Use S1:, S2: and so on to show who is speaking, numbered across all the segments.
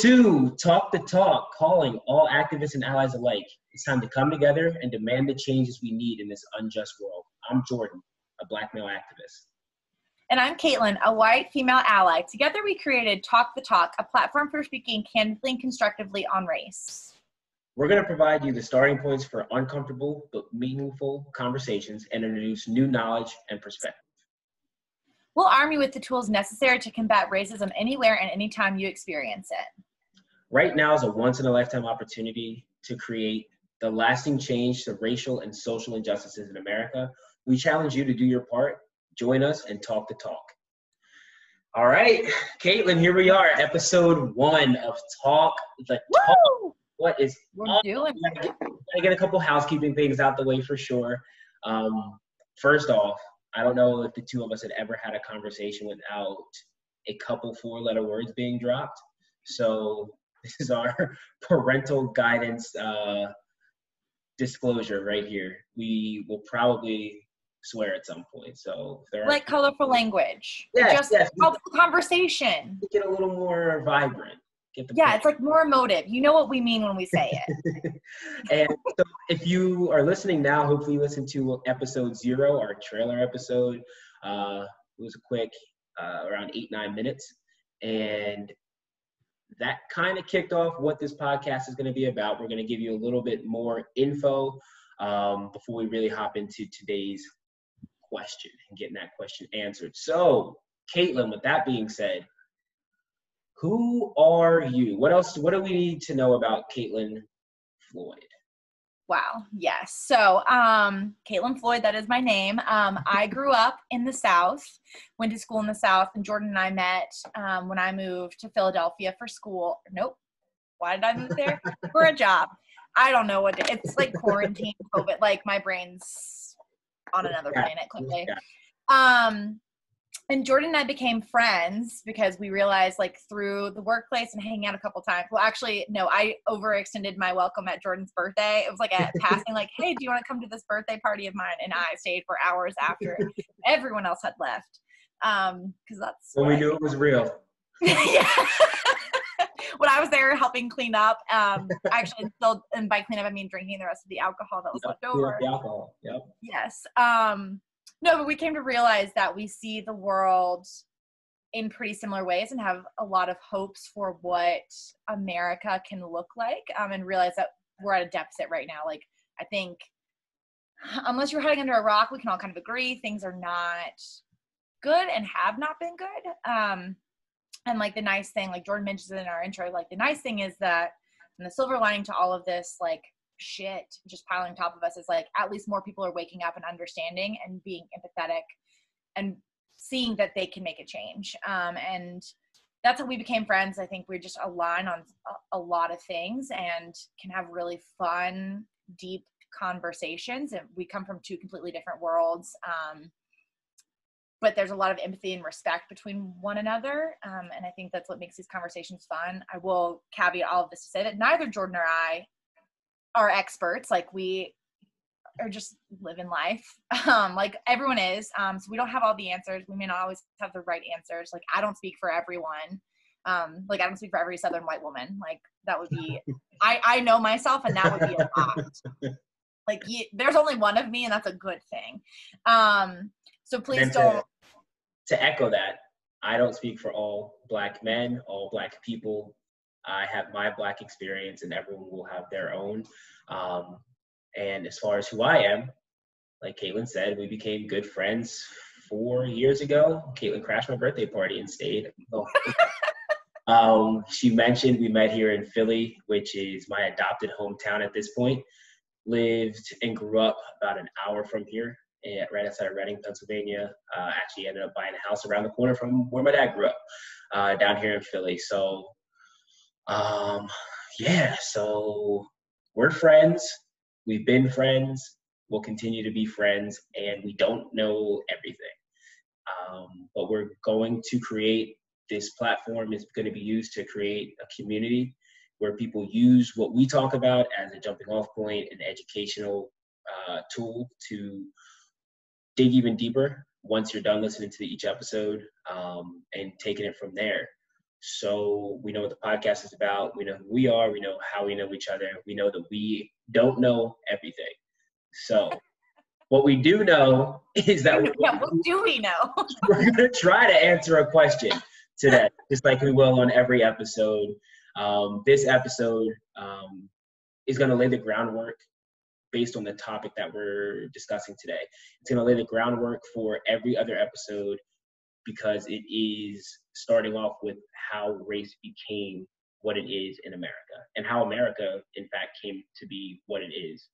S1: to Talk the Talk, calling all activists and allies alike. It's time to come together and demand the changes we need in this unjust world. I'm Jordan, a black male activist.
S2: And I'm Kaitlin, a white female ally. Together we created Talk the Talk, a platform for speaking candidly and constructively on race.
S1: We're going to provide you the starting points for uncomfortable but meaningful conversations and introduce new knowledge and perspective.
S2: We'll arm you with the tools necessary to combat racism anywhere and anytime you experience it.
S1: Right now is a once in a lifetime opportunity to create the lasting change to racial and social injustices in America. We challenge you to do your part, join us, and talk the talk. All right, Kaitlin, here we are, episode one of Talk the Talk. What is
S2: We're doing?
S1: I gotta get a couple housekeeping things out the way for sure. Um, first off, I don't know if the two of us had ever had a conversation without a couple four letter words being dropped. So this is our parental guidance uh, disclosure right here. We will probably swear at some point. So
S2: there are like colorful language.
S1: Yes,
S2: just
S1: yes.
S2: help the conversation.
S1: Get a little more vibrant.
S2: yeah, point. it's like more emotive. You know what we mean when we say it.
S1: and so if you are listening now, hopefully you listen to episode zero, our trailer episode. Uh, it was a quick, uh, around eight, nine minutes. And that kind of kicked off what this podcast is going to be about. We're going to give you a little bit more info um, before we really hop into today's question and getting that question answered. So, Kaitlin, with that being said, who are you? What else? What do we need to know about Kaitlin Floyd?
S2: Wow. Yes. So, um, Kaitlin Floyd, that is my name. Um, I grew up in the South, went to school in the South, and Jordan and I met um, when I moved to Philadelphia for school. Nope. Why did I move there? for a job. I don't know what to, it's like quarantine, COVID. Like my brain's on another planet, clearly. Um, and Jordan and I became friends because we realized like through the workplace and hanging out a couple times. Well, actually, no, I overextended my welcome at Jordan's birthday. It was like a passing, like, hey, do you want to come to this birthday party of mine? And I stayed for hours after everyone else had left. Um, because that's
S1: when we knew it was real.
S2: yeah. when I was there helping clean up, um, actually still, and by clean up I mean drinking the rest of the alcohol that was yep, left over.
S1: The alcohol. Yep.
S2: Yes. Um no, but we came to realize that we see the world in pretty similar ways and have a lot of hopes for what America can look like um, and realize that we're at a deficit right now. Like, I think unless you're hiding under a rock, we can all kind of agree things are not good and have not been good. Um, and like the nice thing, like Jordan mentions in our intro, like the nice thing is that, and the silver lining to all of this, like shit just piling on top of us is like at least more people are waking up and understanding and being empathetic and seeing that they can make a change. Um, and that's how we became friends. I think we just align on a, lot of things and can have really fun deep conversations. And we come from two completely different worlds um, but there's a lot of empathy and respect between one another um, and i think that's what makes these conversations fun. I will caveat all of this to say that neither jordan or i are experts like we are just living life. Um like everyone is um so we don't have all the answers. We may not always have the right answers. Like i don't speak for everyone. Um like i don't speak for every southern white woman. Like that would be i i know myself and that would be a lot. Like you, there's only one of me and that's a good thing. Um so please don't
S1: to echo that i don't speak for all black men all black people I have my black experience, and everyone will have their own. Um, and as far as who I am, like Kaitlin said, we became good friends four years ago. Kaitlin crashed my birthday party and stayed. um, she mentioned we met here in Philly, which is my adopted hometown at this point. Lived and grew up about an hour from here, at, right outside of Reading, Pennsylvania. Uh, actually ended up buying a house around the corner from where my dad grew up, uh, down here in Philly. So um, yeah, so we're friends. We've been friends. We'll continue to be friends, and we don't know everything. Um, but we're going to create this platform is going to be used to create a community where people use what we talk about as a jumping off point and educational uh, tool to dig even deeper once you're done listening to each episode um, and taking it from there. So we know what the podcast is about. We know who we are. We know how we know each other. We know that we don't know everything. So what we do know is that we
S2: yeah, what do we know?
S1: we're going to try to answer a question today, just like we will on every episode. Um, this episode um, is going to lay the groundwork based on the topic that we're discussing today. It's going to lay the groundwork for every other episode because it is starting off with how race became what it is in America and how America, in fact, came to be what it is.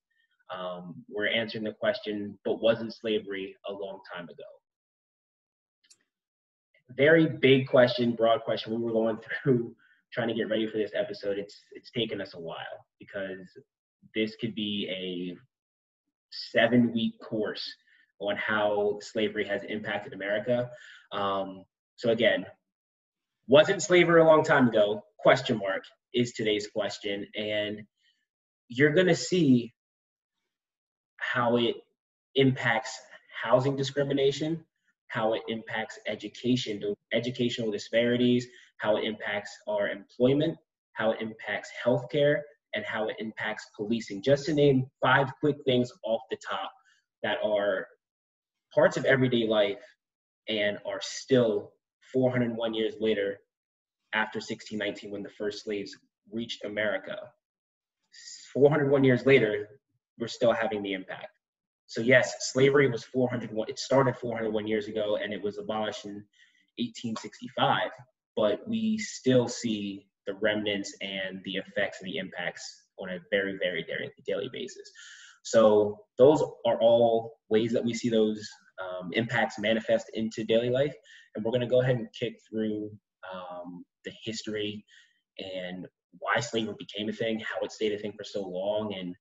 S1: Um, we're answering the question, but wasn't slavery a long time ago? Very big question, broad question. We were going through trying to get ready for this episode. It's it's taken us a while because this could be a seven week course on how slavery has impacted America. Um, so again, wasn't slavery a long time ago? Question mark is today's question, and you're going to see how it impacts housing discrimination, how it impacts education, educational disparities, how it impacts our employment, how it impacts healthcare, and how it impacts policing. Just to name five quick things off the top that are parts of everyday life and are still 401 years later after 1619 when the first slaves reached America. 401 years later, we're still having the impact. So yes, slavery was 401. It started 401 years ago, and it was abolished in 1865. But we still see the remnants and the effects and the impacts on a very, very daily, basis. So those are all ways that we see those um, impacts manifest into daily life. And we're going to go ahead and kick through um, the history and why slavery became a thing, how it stayed a thing for so long, and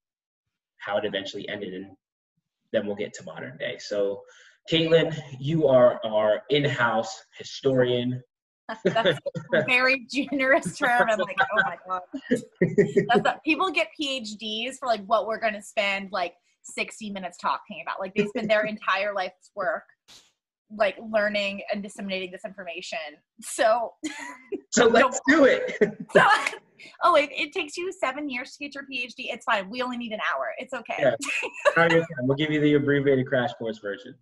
S1: how it eventually ended. And then we'll get to modern day. So, Kaitlin, you are our in-house historian.
S2: That's a very generous term. I'm like, oh my god. That's people get PhDs for like what we're going to spend like 60 minutes talking about. Like they spend their entire life's work like learning and disseminating this information. So
S1: So let's do it.
S2: so, oh, it, it takes you seven years to get your PhD. It's fine. We only need an hour. It's okay.
S1: Yeah. we'll give you the abbreviated crash course version.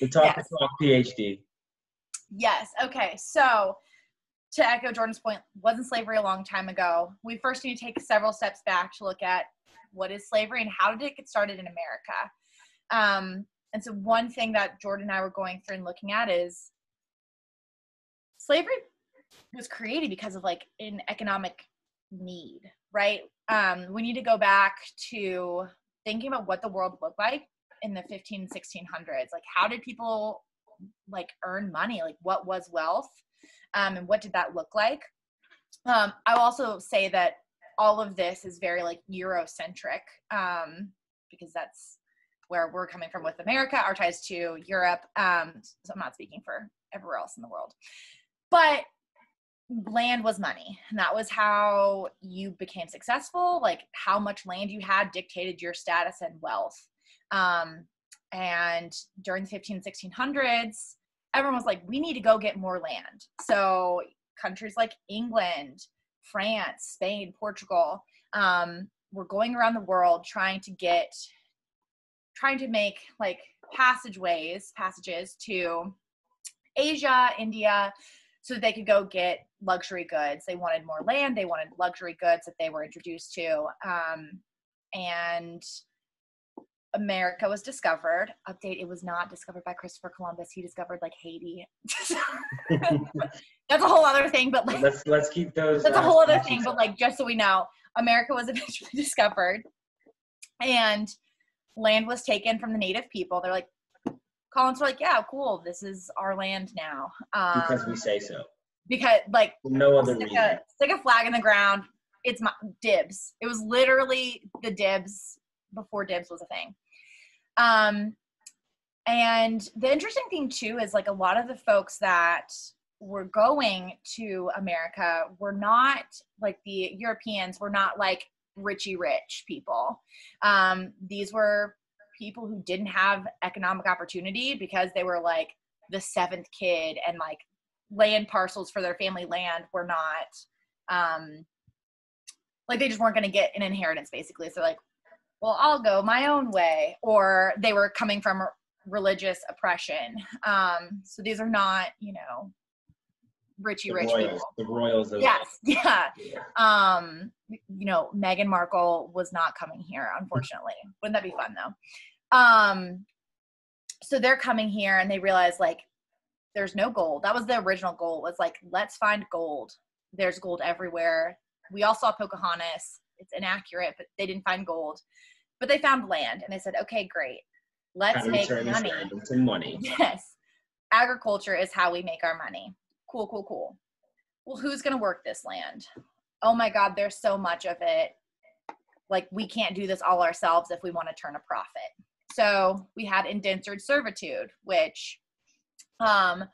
S1: The talk yes. talk PhD.
S2: Yes. Okay. So to echo Jordan's point, wasn't slavery a long time ago? We first need to take several steps back to look at what is slavery and how did it get started in America. Um, and so one thing that Jordan and I were going through and looking at is slavery was created because of like an economic need, right? Um, we need to go back to thinking about what the world looked like in the 15 1600s like how did people like earn money like what was wealth um, and what did that look like um, i also say that all of this is very like eurocentric um, because that's where we're coming from with america our ties to europe um, so i'm not speaking for everywhere else in the world. But land was money and that was how you became successful like how much land you had dictated your status and wealth. Um, and during the 15 1600s everyone was like we need to go get more land. So countries like england france spain portugal um, were going around the world trying to get trying to make like passageways passages to asia india so that they could go get luxury goods. They wanted more land, they wanted luxury goods that they were introduced to. Um, and America was discovered. Update: It was not discovered by Christopher Columbus. He discovered like Haiti. that's a whole other thing. But like,
S1: let's let's keep those.
S2: That's a whole other thing. But like, just so we know, America was eventually discovered, and land was taken from the native people. They're like, Collins were like, yeah, cool. This is our land now.
S1: Um, because we say so.
S2: Because like
S1: no other
S2: stick
S1: reason.
S2: A, stick a flag in the ground. It's my dibs. It was literally the dibs before dibs was a thing. Um, and the interesting thing too is like a lot of the folks that were going to America were not like the Europeans were not like richy rich people. Um, these were people who didn't have economic opportunity because they were like the seventh kid and like land parcels for their family land were not um like they just weren't going to get an inheritance basically so like well i'll go my own way or they were coming from religious oppression um so these are not you know richy
S1: The
S2: rich
S1: royals,
S2: people.
S1: the royals of
S2: yes yeah.
S1: Yeah.
S2: um you know Meghan Markle was not coming here unfortunately. Wouldn't that be fun though? Um so they're coming here and they realize like there's no gold. That was the original goal was like let's find gold. There's gold everywhere. We all saw Pocahontas. It's inaccurate but they didn't find gold. But they found land and they said okay great. Let's
S1: How
S2: make money.
S1: money?
S2: yes. Agriculture is how we make our money cool cool cool. Well who's going to work this land? Oh my god there's so much of it. Like we can't do this all ourselves if we want to turn a profit. So we had indentured servitude which um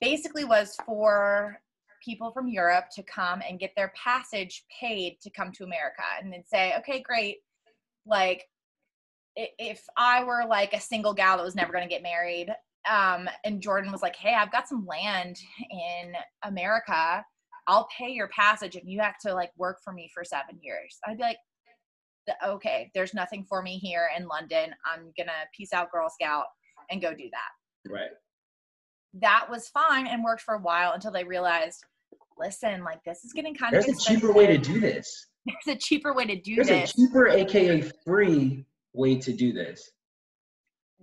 S2: basically was for people from europe to come and get their passage paid to come to america and then say okay great. Like if i were like a single gal that was never going to get married um and jordan was like hey i've got some land in america I'll pay your passage and you have to like work for me for seven years. I'd be like, okay, there's nothing for me here in London. I'm gonna peace out, Girl Scout, and go do that.
S1: Right.
S2: That was fine and worked for a while until they realized, listen, like this is getting kind
S1: There's
S2: of
S1: a cheaper way to do this.
S2: There's a cheaper way to do
S1: There's
S2: this.
S1: a cheaper, aka free, way to do this.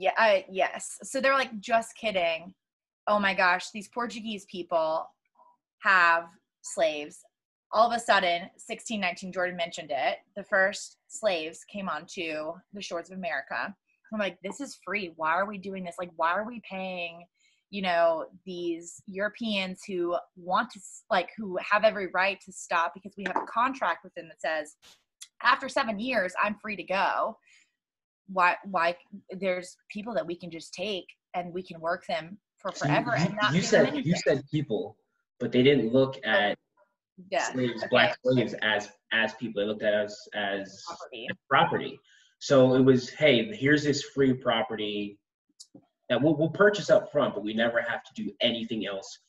S2: Yeah, uh, yes. So they're like, just kidding. Oh my gosh, these Portuguese people have slaves. All of a sudden, 1619, Jordan mentioned it. The first slaves came onto the shores of America. I'm like, this is free. Why are we doing this? Like, why are we paying, you know, these Europeans who want to, like, who have every right to stop because we have a contract with them that says, after seven years, I'm free to go why why there's people that we can just take and we can work them for
S1: So you-
S2: forever and not
S1: you said you said people, but they didn't look at
S2: yeah
S1: slaves,
S2: okay.
S1: black slaves, as as people. They looked at us as
S2: property.
S1: as property. So it was, hey, here's this free property that we'll, we'll purchase up front, but we never have to do anything else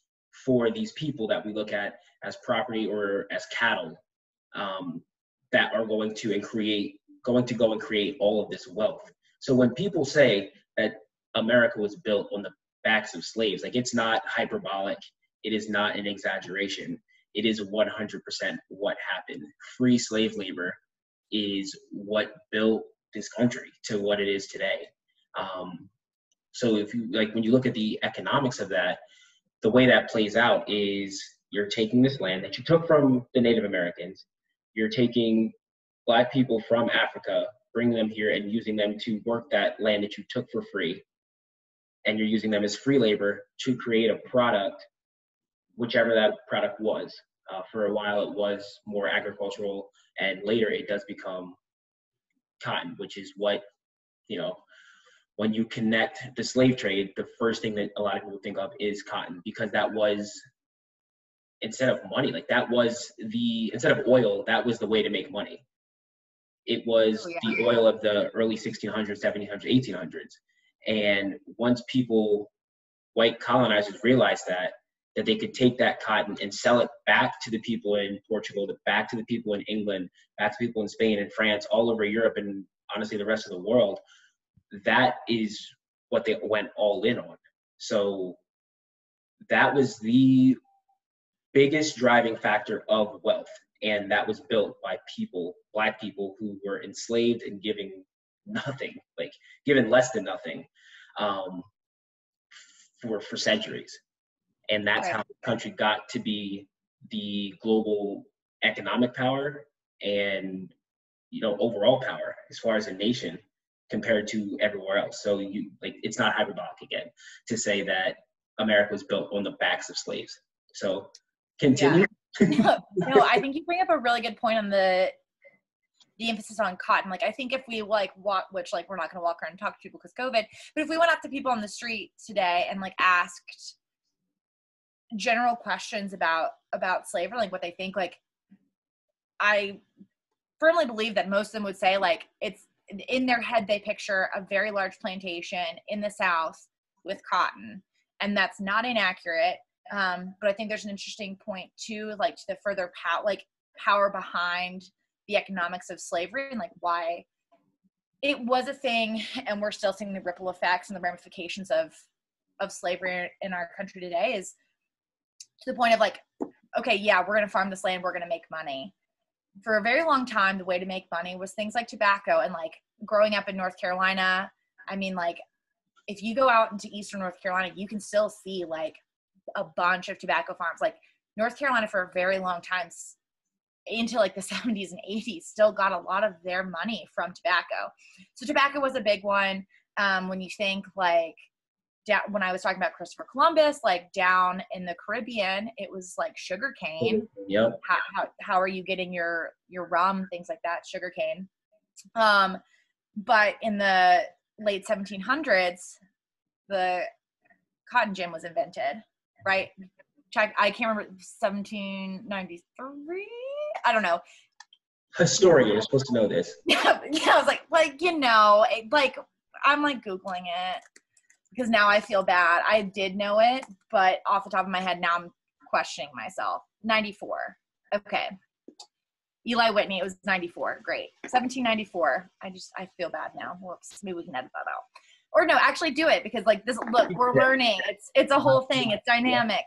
S1: for these people that we look at as property or as cattle um, that are going to and create going to go and create all of this wealth. So when people say that America was built on the backs of slaves, like it's not hyperbolic, it is not an exaggeration. It is 100% what happened. Free slave labor is what built this country to what it is today. Um, so if you like, when you look at the economics of that, the way that plays out is you're taking this land that you took from the Native Americans, you're taking black people from Africa, bringing them here and using them to work that land that you took for free, and you're using them as free labor to create a product, whichever that product was. Uh, for a while, it was more agricultural, and later it does become cotton, which is what, you know, when you connect the slave trade, the first thing that a lot of people think of is cotton because that was instead of money, like that was the instead of oil, that was the way to make money. It was
S2: Oh, yeah.
S1: the oil of the early 1600s, 1700s, 1800s. And once people, white colonizers realized that, that they could take that cotton and sell it back to the people in Portugal, back to the people in England, back to people in Spain and France, all over Europe, and honestly the rest of the world. That is what they went all in on. So that was the biggest driving factor of wealth, and that was built by people, black people who were enslaved and giving nothing, like given less than nothing, um, for for centuries. And that's
S2: Right.
S1: how the country got to be the global economic power and you know overall power as far as a nation compared to everywhere else. So you like it's not hyperbolic again to say that america was built on the backs of slaves. So continue
S2: no, I think you bring up a really good point on the the emphasis on cotton. Like I think if we like walk, which like we're not gonna walk around and talk to people because COVID, but if we went up to people on the street today and like asked general questions about about slavery, like what they think, like I firmly believe that most of them would say like it's in their head they picture a very large plantation in the south with cotton and that's not inaccurate Um, but I think there's an interesting point too, like to the further power, like power behind the economics of slavery and like why it was a thing, and we're still seeing the ripple effects and the ramifications of of slavery in our country today. Is to the point of like, okay, yeah, we're gonna farm this land, we're gonna make money. For a very long time, the way to make money was things like tobacco and like growing up in North Carolina. I mean, like if you go out into eastern North Carolina, you can still see like a bunch of tobacco farms. Like North Carolina for a very long time into like the 70s and 80s still got a lot of their money from tobacco. So tobacco was a big one. Um, when you think like down, when I was talking about Christopher Columbus, like down in the Caribbean, it was like sugar cane.
S1: Yep.
S2: How, how, how are you getting your, your rum, things like that, sugar cane. Um, but in the late 1700s, the cotton gin was invented, right? Check, I can't remember 1793. I don't know.
S1: Historian, you're supposed to know this.
S2: Yeah, yeah. I was like, like you know, like I'm like googling it because now I feel bad. I did know it, but off the top of my head, now I'm questioning myself. 94. Okay. Eli Whitney, it was 94. Great. 1794. I just, I feel bad now. Whoops. Maybe we can edit that out. Or no, actually do it because like this, look, we're learning. It's, it's a whole thing. It's dynamic.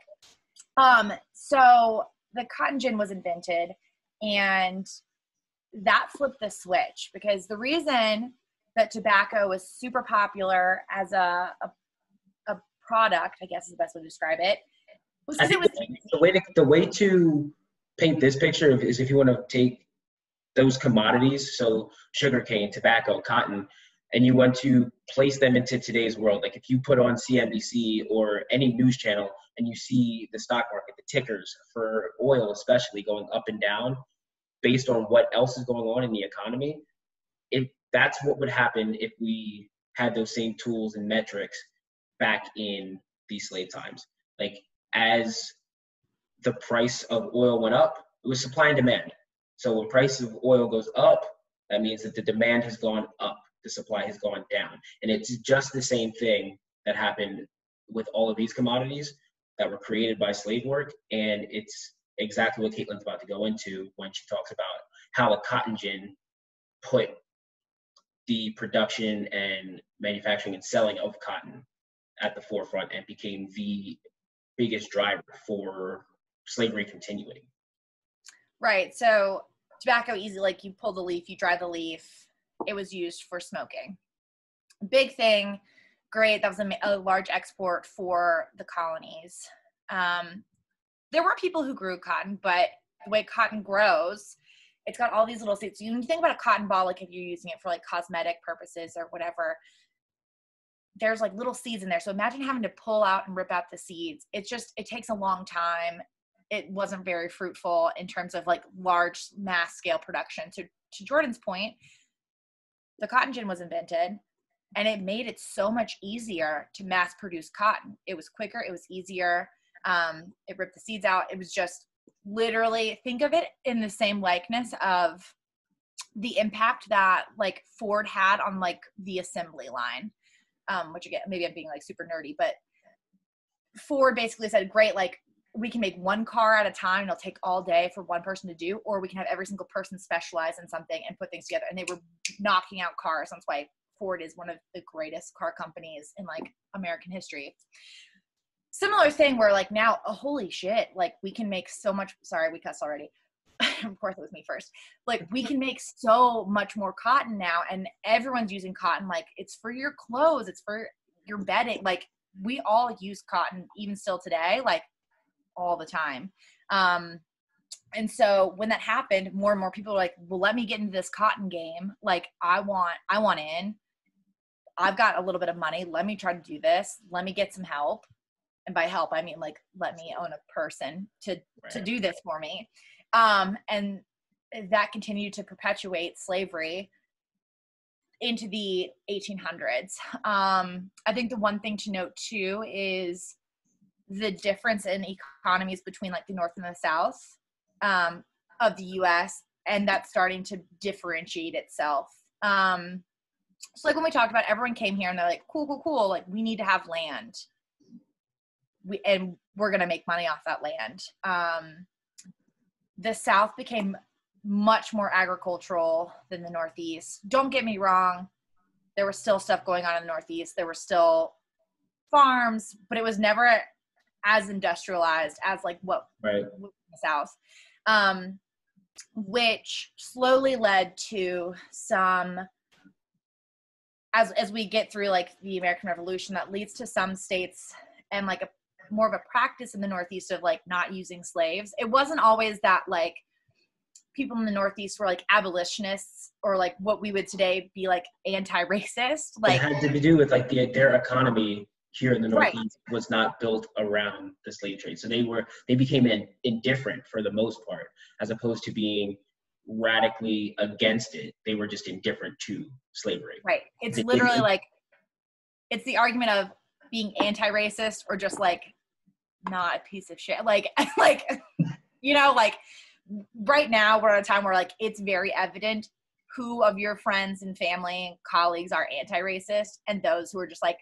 S2: Um, so the cotton gin was invented and that flipped the switch because the reason that tobacco was super popular as a, a, a product, I guess is the best way to describe it, was because it was
S1: the way to, the way to paint this picture is if you want to take those commodities, so sugarcane, tobacco, cotton, and you want to place them into today's world. Like if you put on CNBC or any news channel and you see the stock market, the tickers for oil especially going up and down based on what else is going on in the economy, if that's what would happen if we had those same tools and metrics back in these slave times. Like as the price of oil went up, it was supply and demand. So when price of oil goes up, that means that the demand has gone up, the supply has gone down. And it's just the same thing that happened with all of these commodities that were created by slave work. And it's exactly what Kaitlin's about to go into when she talks about how a cotton gin put the production and manufacturing and selling of cotton at the forefront and became the biggest driver for slavery continuing.
S2: Right. So tobacco easy, like you pull the leaf, you dry the leaf. It was used for smoking. Big thing, great. That was a, a large export for the colonies. Um, there were people who grew cotton, but the way cotton grows, it's got all these little seeds. You think about a cotton ball, like if you're using it for like cosmetic purposes or whatever, there's like little seeds in there. So imagine having to pull out and rip out the seeds. It's just, it takes a long time. It wasn't very fruitful in terms of like large mass scale production. So to Jordan's point, the cotton gin was invented and it made it so much easier to mass produce cotton. It was quicker, it was easier. Um, it ripped the seeds out. It was just literally think of it in the same likeness of the impact that like Ford had on like the assembly line um, which again, maybe I'm being like super nerdy, but Ford basically said, great, like we can make one car at a time and it'll take all day for one person to do, or we can have every single person specialize in something and put things together. And they were knocking out cars. That's why Ford is one of the greatest car companies in like American history. Similar thing where like now, oh, holy shit, like we can make so much. Sorry, we cuss already. of course it was me first like we can make so much more cotton now and everyone's using cotton like it's for your clothes it's for your bedding like we all use cotton even still today like all the time. Um and so when that happened more and more people were like well let me get into this cotton game. Like i want i want in. I've got a little bit of money. Let me try to do this. Let me get some help. And by help i mean like let me own a person to right. to do this for me. Um, and that continued to perpetuate slavery into the 1800s. Um, I think the one thing to note too is the difference in economies between like the North and the South um, of the US, and that's starting to differentiate itself. Um, so, like when we talked about everyone came here and they're like, cool, cool, cool, like we need to have land. we and we're gonna make money off that land. Um, the South became much more agricultural than the Northeast. Don't get me wrong, there was still stuff going on in the Northeast. There were still farms, but it was never as industrialized as like what
S1: right.
S2: in the South. Um, which slowly led to some as as we get through like the American Revolution that leads to some states and like a more of a practice in the Northeast of like not using slaves. It wasn't always that like people in the Northeast were like abolitionists or like what we would today be like anti-racist. Like
S1: it had to do with like the, their economy here in the Northeast
S2: Right.
S1: was not built around the slave trade. So they were they became in, indifferent for the most part, as opposed to being radically against it. They were just indifferent to slavery.
S2: Right. It's
S1: They-
S2: literally
S1: they-
S2: like it's the argument of being anti-racist or just like not a piece of shit. Like like you know, like right now we're at a time where like it's very evident who of your friends and family and colleagues are anti-racist and those who are just like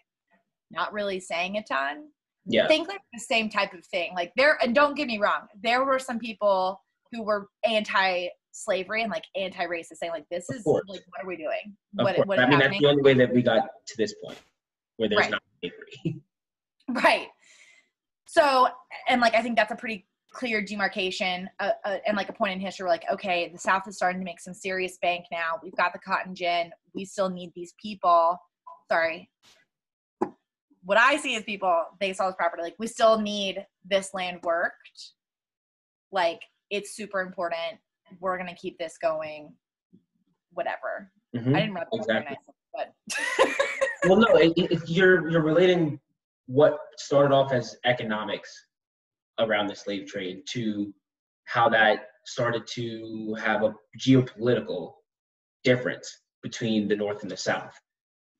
S2: not really saying a ton.
S1: Yeah.
S2: Think like the same type of thing. Like there and don't get me wrong, there were some people who were anti slavery and like anti-racist saying like this is like what are we doing?
S1: Of
S2: What
S1: course.
S2: what
S1: I mean,
S2: happening?
S1: that's the only way that we got to this point where there's
S2: Right.
S1: not slavery.
S2: Right. So, and like I think that's a pretty clear demarcation uh, uh, and like a point in history where like okay the south is starting to make some serious bank now we've got the cotton gin we still need these people sorry what i see is people they saw this property like we still need this land worked like it's super important we're gonna keep this going whatever
S1: Mhm.
S2: i didn't write that very
S1: Exactly.
S2: nice, but
S1: well, no, it, it, you're you're relating what started off as economics around the slave trade to how that started to have a geopolitical difference between the North and the South.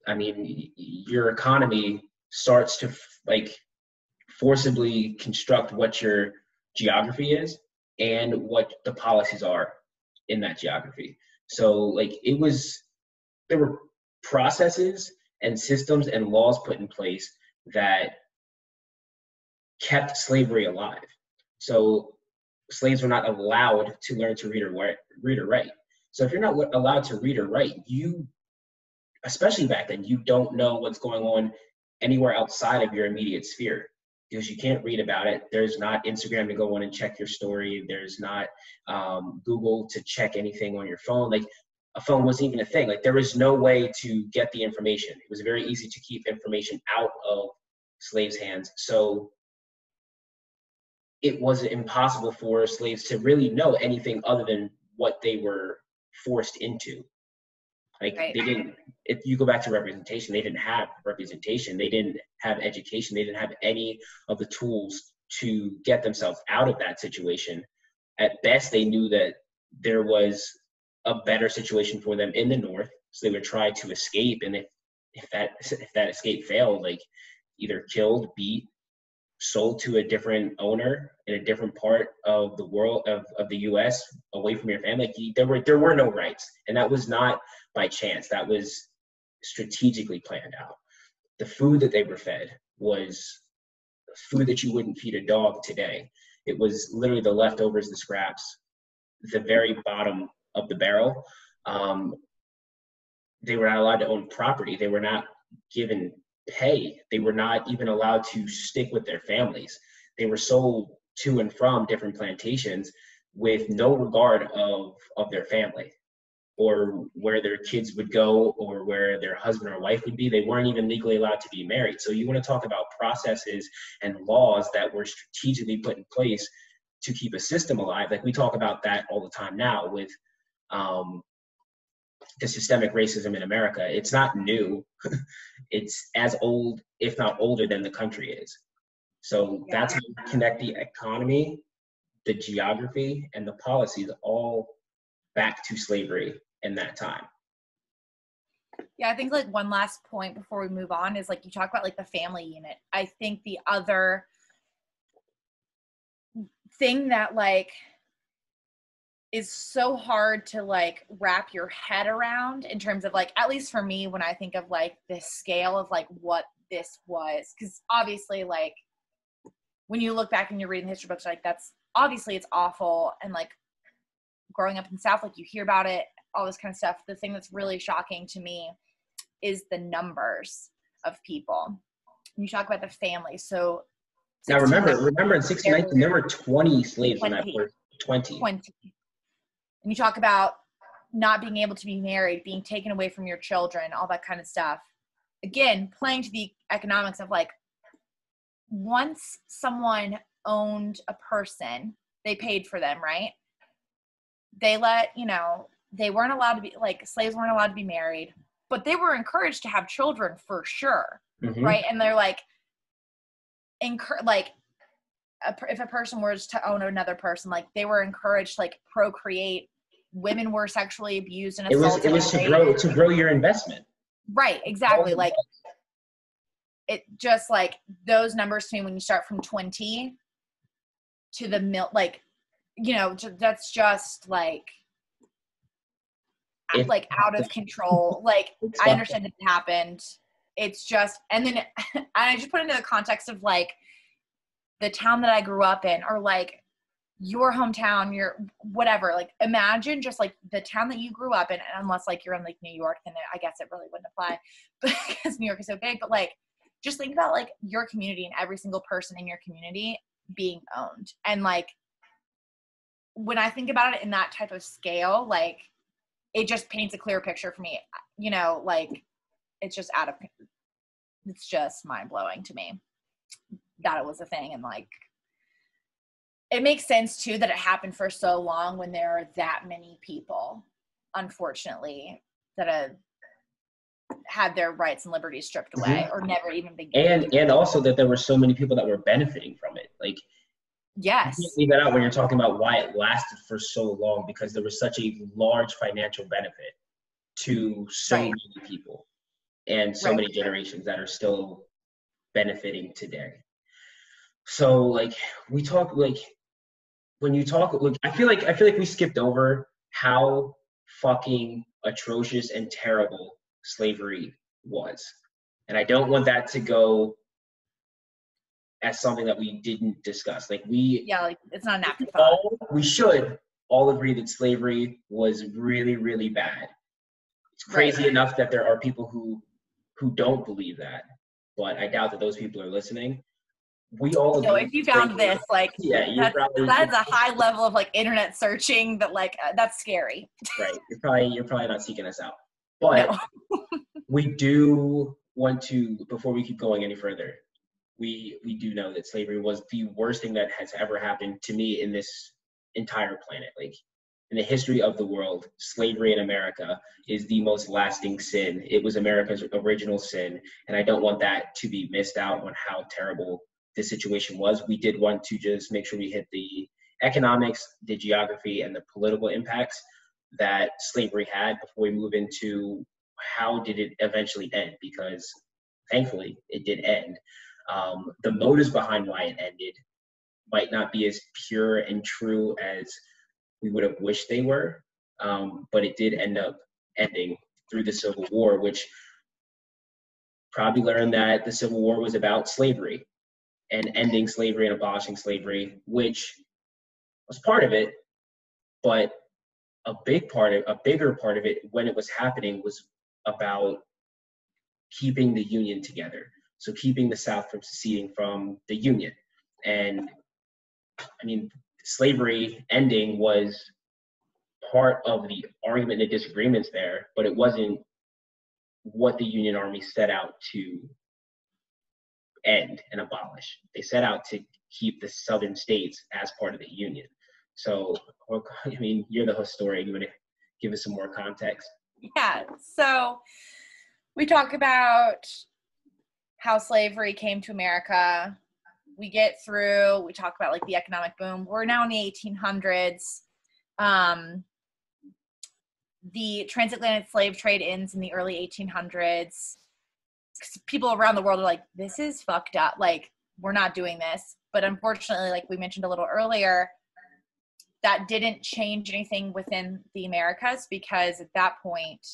S1: I mean, your economy starts to like forcibly construct what your geography is and what the policies are in that geography. So, like, it was there were processes and systems and laws put in place that kept slavery alive. So slaves were not allowed to learn to read or write, read or write. So if you're not allowed to read or write, you, especially back then, you don't know what's going on anywhere outside of your immediate sphere because you can't read about it. There's not Instagram to go on and check your story. There's not um, Google to check anything on your phone. Like a phone wasn't even a thing. Like there was no way to get the information. It was very easy to keep information out of slaves' hands. So it wasn't impossible for slaves to really know anything other than what they were forced into. Like
S2: Right.
S1: they didn't. If you go back to representation, they didn't have representation. They didn't have education. They didn't have any of the tools to get themselves out of that situation. At best, they knew that there was a better situation for them in the north, so they would try to escape. And if if that if that escape failed, like either killed, beat, sold to a different owner in a different part of the world of, of the US away from your family like, there were there were no rights and that was not by chance that was strategically planned out. The food that they were fed was food that you wouldn't feed a dog today. It was literally the leftovers the scraps the very bottom of the barrel. Um, they were not allowed to own property. They were not given pay. They were not even allowed to stick with their families. They were sold to and from different plantations with no regard of of their family or where their kids would go or where their husband or wife would be. They weren't even legally allowed to be married. So you want to talk about processes and laws that were strategically put in place to keep a system alive. Like we talk about that all the time now with um, the systemic racism in America. It's not new. it's as old, if not older, than the country is. So
S2: Yeah.
S1: that's how you connect the economy, the geography, and the policies all back to slavery in that time.
S2: Yeah, I think like one last point before we move on is like you talk about like the family unit. I think the other thing that like is so hard to like wrap your head around in terms of like at least for me when I think of like the scale of like what this was cuz obviously like when you look back and you're reading history books, like that's obviously it's awful and like growing up in the South, like you hear about it, all this kind of stuff. The thing that's really shocking to me is the numbers of people. you talk about the family. So
S1: now remember, remember in 1619 there were 20 slaves 20, in that first 20.
S2: 20. And you talk about not being able to be married, being taken away from your children, all that kind of stuff. Again, playing to the economics of like once someone owned a person, they paid for them, right? They let, you know, they weren't allowed to be like slaves weren't allowed to be married, but they were encouraged to have children for sure, mm-hmm. right? And they're like, encourage like a, if a person was to own another person, like they were encouraged like procreate. Women were sexually abused and assaulted.
S1: It was it was to grow to grow your investment.
S2: Right, exactly. Like it just like those numbers to me when you start from 20 to the mil like you know that's just like if, like out of control. Like i understand it happened. It's just and then i just put into the context of like the town that i grew up in or like your hometown your whatever. Like imagine just like the town that you grew up in unless like you're in like new york then i guess it really wouldn't apply because new york is so big but like just think about like your community and every single person in your community being owned. And like when i think about it in that type of scale like it just paints a clear picture for me you know like it's just out of it's just mind-blowing to me that it was a thing and like it makes sense too that it happened for so long when there are that many people unfortunately that have had their rights and liberties stripped away mm-hmm. or never even
S1: began. And and also that there were so many people that were benefiting from it. Like
S2: yes,
S1: you can't leave that out when you're talking about why it lasted for so long because there was such a large financial benefit to so right. many people and so right. many generations that are still benefiting today. So like we talk like when you talk like I feel like I feel like we skipped over how fucking atrocious and terrible slavery was. And I don't want that to go as something that we didn't discuss. Like we
S2: Yeah, like it's not an afterthought. All,
S1: we should all agree that slavery was really, really bad. It's crazy right. enough that there are people who who don't believe that, but I doubt that those people are listening. We all
S2: so if you found this, like yeah, that's, probably, that's a high level of like internet searching that like uh, that's scary.
S1: Right. You're probably you're probably not seeking us out. But no. we do want to, before we keep going any further, we we do know that slavery was the worst thing that has ever happened to me in this entire planet. Like in the history of the world, slavery in America is the most lasting sin. It was America's original sin, and I don't want that to be missed out on how terrible the situation was. We did want to just make sure we hit the economics, the geography, and the political impacts that slavery had before we move into how did it eventually end because thankfully it did end um, the motives behind why it ended might not be as pure and true as we would have wished they were um, but it did end up ending through the civil war which probably learned that the civil war was about slavery and ending slavery and abolishing slavery which was part of it but a big part of a bigger part of it when it was happening was about keeping the union together so keeping the south from seceding from the union and i mean slavery ending was part of the argument and the disagreements there but it wasn't what the union army set out to end and abolish they set out to keep the southern states as part of the union so, I mean, you're the historian. You want to give us some more context?
S2: Yeah. So, we talk about how slavery came to America. We get through, we talk about like the economic boom. We're now in the 1800s. Um, the transatlantic slave trade ends in the early 1800s. People around the world are like, this is fucked up. Like, we're not doing this. But unfortunately, like we mentioned a little earlier, that didn't change anything within the Americas because at that point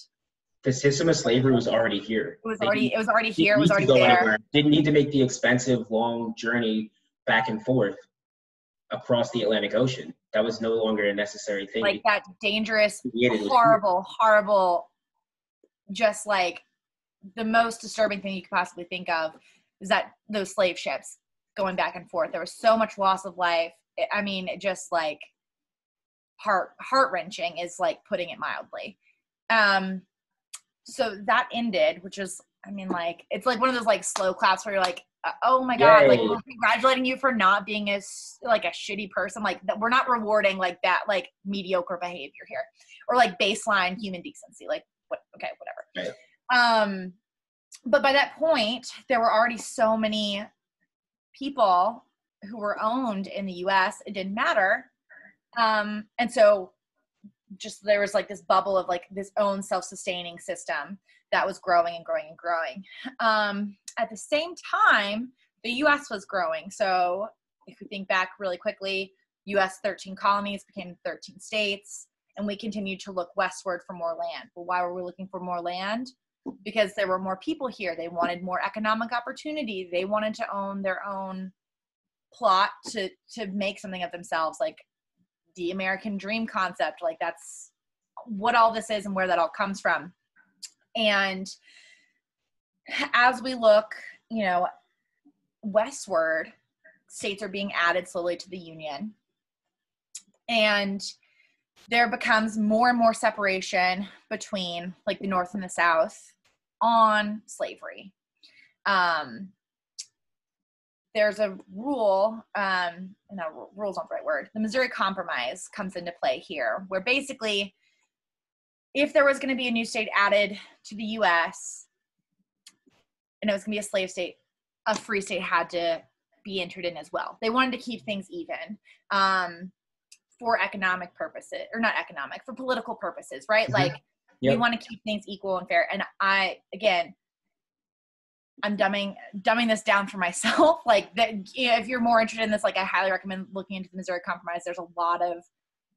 S1: the system of slavery was already here.
S2: It was already it was already here. It was already there. Anywhere.
S1: Didn't need to make the expensive long journey back and forth across the Atlantic Ocean. That was no longer a necessary thing.
S2: Like that dangerous, horrible, horrible, just like the most disturbing thing you could possibly think of is that those slave ships going back and forth. There was so much loss of life. I mean, just like heart heart wrenching is like putting it mildly. Um, so that ended, which is, I mean, like it's like one of those like slow claps where you're like, uh, oh my god, Yay. like we're congratulating you for not being as like a shitty person. Like that, we're not rewarding like that like mediocre behavior here, or like baseline human decency. Like what? Okay, whatever. Right. Um, but by that point, there were already so many people who were owned in the U.S. It didn't matter, um, and so just there was like this bubble of like this own self-sustaining system that was growing and growing and growing. Um, at the same time, the U.S. was growing. So if we think back really quickly, U.S. 13 colonies became 13 states, and we continued to look westward for more land. Why were we looking for more land? Because there were more people here. They wanted more economic opportunity. They wanted to own their own plot to to make something of themselves, like the American dream concept. Like that's what all this is and where that all comes from. And as we look, you know, westward, states are being added slowly to the Union. And there becomes more and more separation between like the North and the South on slavery. Um, there's a rule, um, no, rule's not the right word. The Missouri Compromise comes into play here, where basically if there was going to be a new state added to the US and it was going to be a slave state, a free state had to be entered in as well. They wanted to keep things even um, for economic purposes, or not economic, for political purposes, right? Mm-hmm. Like yep. we want to keep things equal and fair. And I, again, I'm dumbing dumbing this down for myself. like that, if you're more interested in this, like I highly recommend looking into the Missouri Compromise. There's a lot of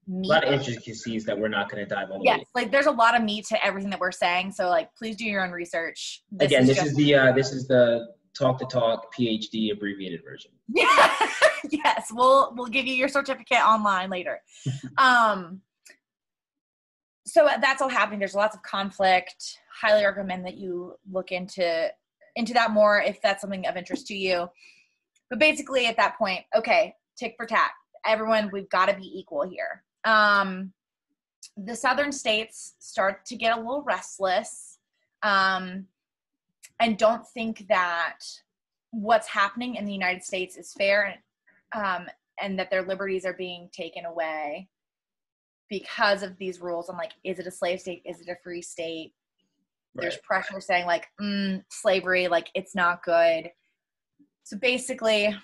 S1: meat. A lot of intricacies that we're not going to dive
S2: the yes, like there's a lot of meat to everything that we're saying. So like, please do your own research.
S1: This Again, is this is the uh, this is the Talk The Talk PhD abbreviated version.
S2: Yeah. yes, we'll we'll give you your certificate online later. um. So that's all happening. There's lots of conflict. Highly recommend that you look into into that more if that's something of interest to you. But basically, at that point, okay, tick for tack. Everyone, we've got to be equal here um, the southern states start to get a little restless um, and don't think that what's happening in the United States is fair um, and that their liberties are being taken away because of these rules. I'm like, is it a slave state? Is it a free state? Right. There's pressure saying like, mm, slavery, like it's not good. So basically,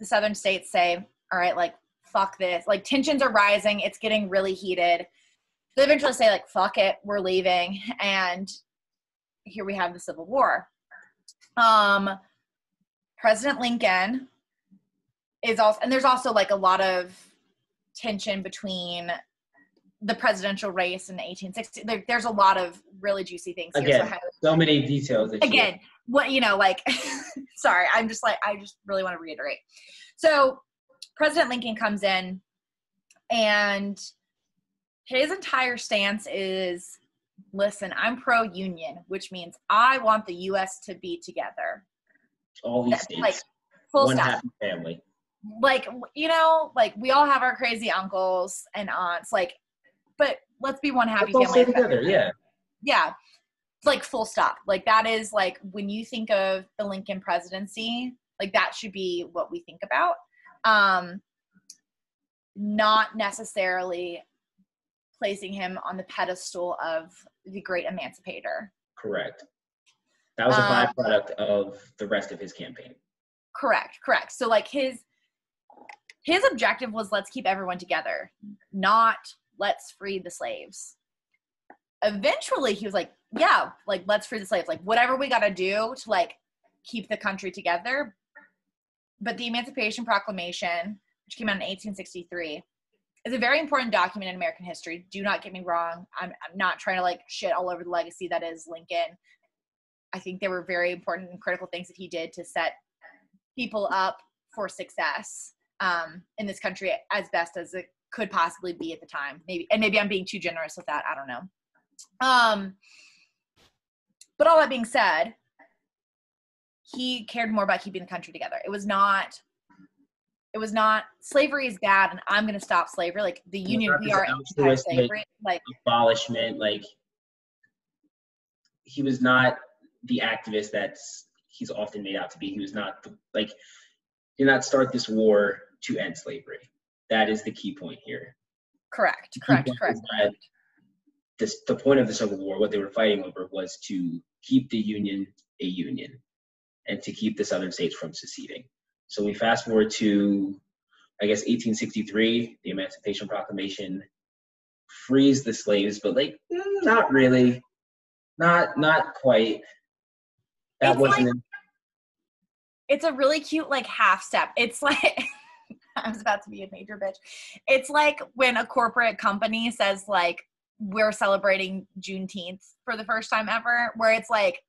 S2: the southern states say, all right, like fuck this. Like tensions are rising. It's getting really heated. They eventually say like, fuck it, we're leaving. And here we have the Civil War. Um, President Lincoln is also, and there's also like a lot of tension between the presidential race in the 1860s. There, there's a lot of really juicy things.
S1: Again, so, so many details.
S2: Again, what you know, like, sorry, I'm just like, I just really want to reiterate. So President Lincoln comes in and his entire stance is listen, I'm pro union, which means I want the US to be together.
S1: All these states. Like full One stop. family.
S2: Like you know, like we all have our crazy uncles and aunts, like, but let's be one happy let's family.
S1: together, yeah.
S2: Yeah. Like full stop. Like that is like when you think of the Lincoln presidency, like that should be what we think about um, not necessarily placing him on the pedestal of the great emancipator.
S1: Correct. That was a um, byproduct of the rest of his campaign.
S2: Correct, correct. So like his his objective was let's keep everyone together, not let's free the slaves. Eventually he was like, yeah, like let's free the slaves. Like whatever we got to do to like keep the country together, but the Emancipation Proclamation, which came out in 1863, is a very important document in American history. Do not get me wrong. I'm, I'm not trying to like shit all over the legacy that is Lincoln. I think there were very important and critical things that he did to set people up for success um, in this country as best as it could possibly be at the time. Maybe, and maybe I'm being too generous with that. I don't know. Um, but all that being said, he cared more about keeping the country together. It was not. It was not slavery is bad, and I'm going to stop slavery. Like the union, we are anti-slavery. Like
S1: abolishment. Like he was not the activist that's he's often made out to be. He was not the, like did not start this war to end slavery. That is the key point here.
S2: Correct. Correct. Correct.
S1: This, the point of the Civil War, what they were fighting over, was to keep the Union a union and to keep the Southern states from seceding. So we fast forward to, I guess, 1863, the Emancipation Proclamation frees the slaves, but like not really, not not quite. That
S2: it's
S1: wasn't.
S2: Like, it's a really cute like half step. It's like I was about to be a major bitch. It's like when a corporate company says like we're celebrating Juneteenth for the first time ever, where it's like,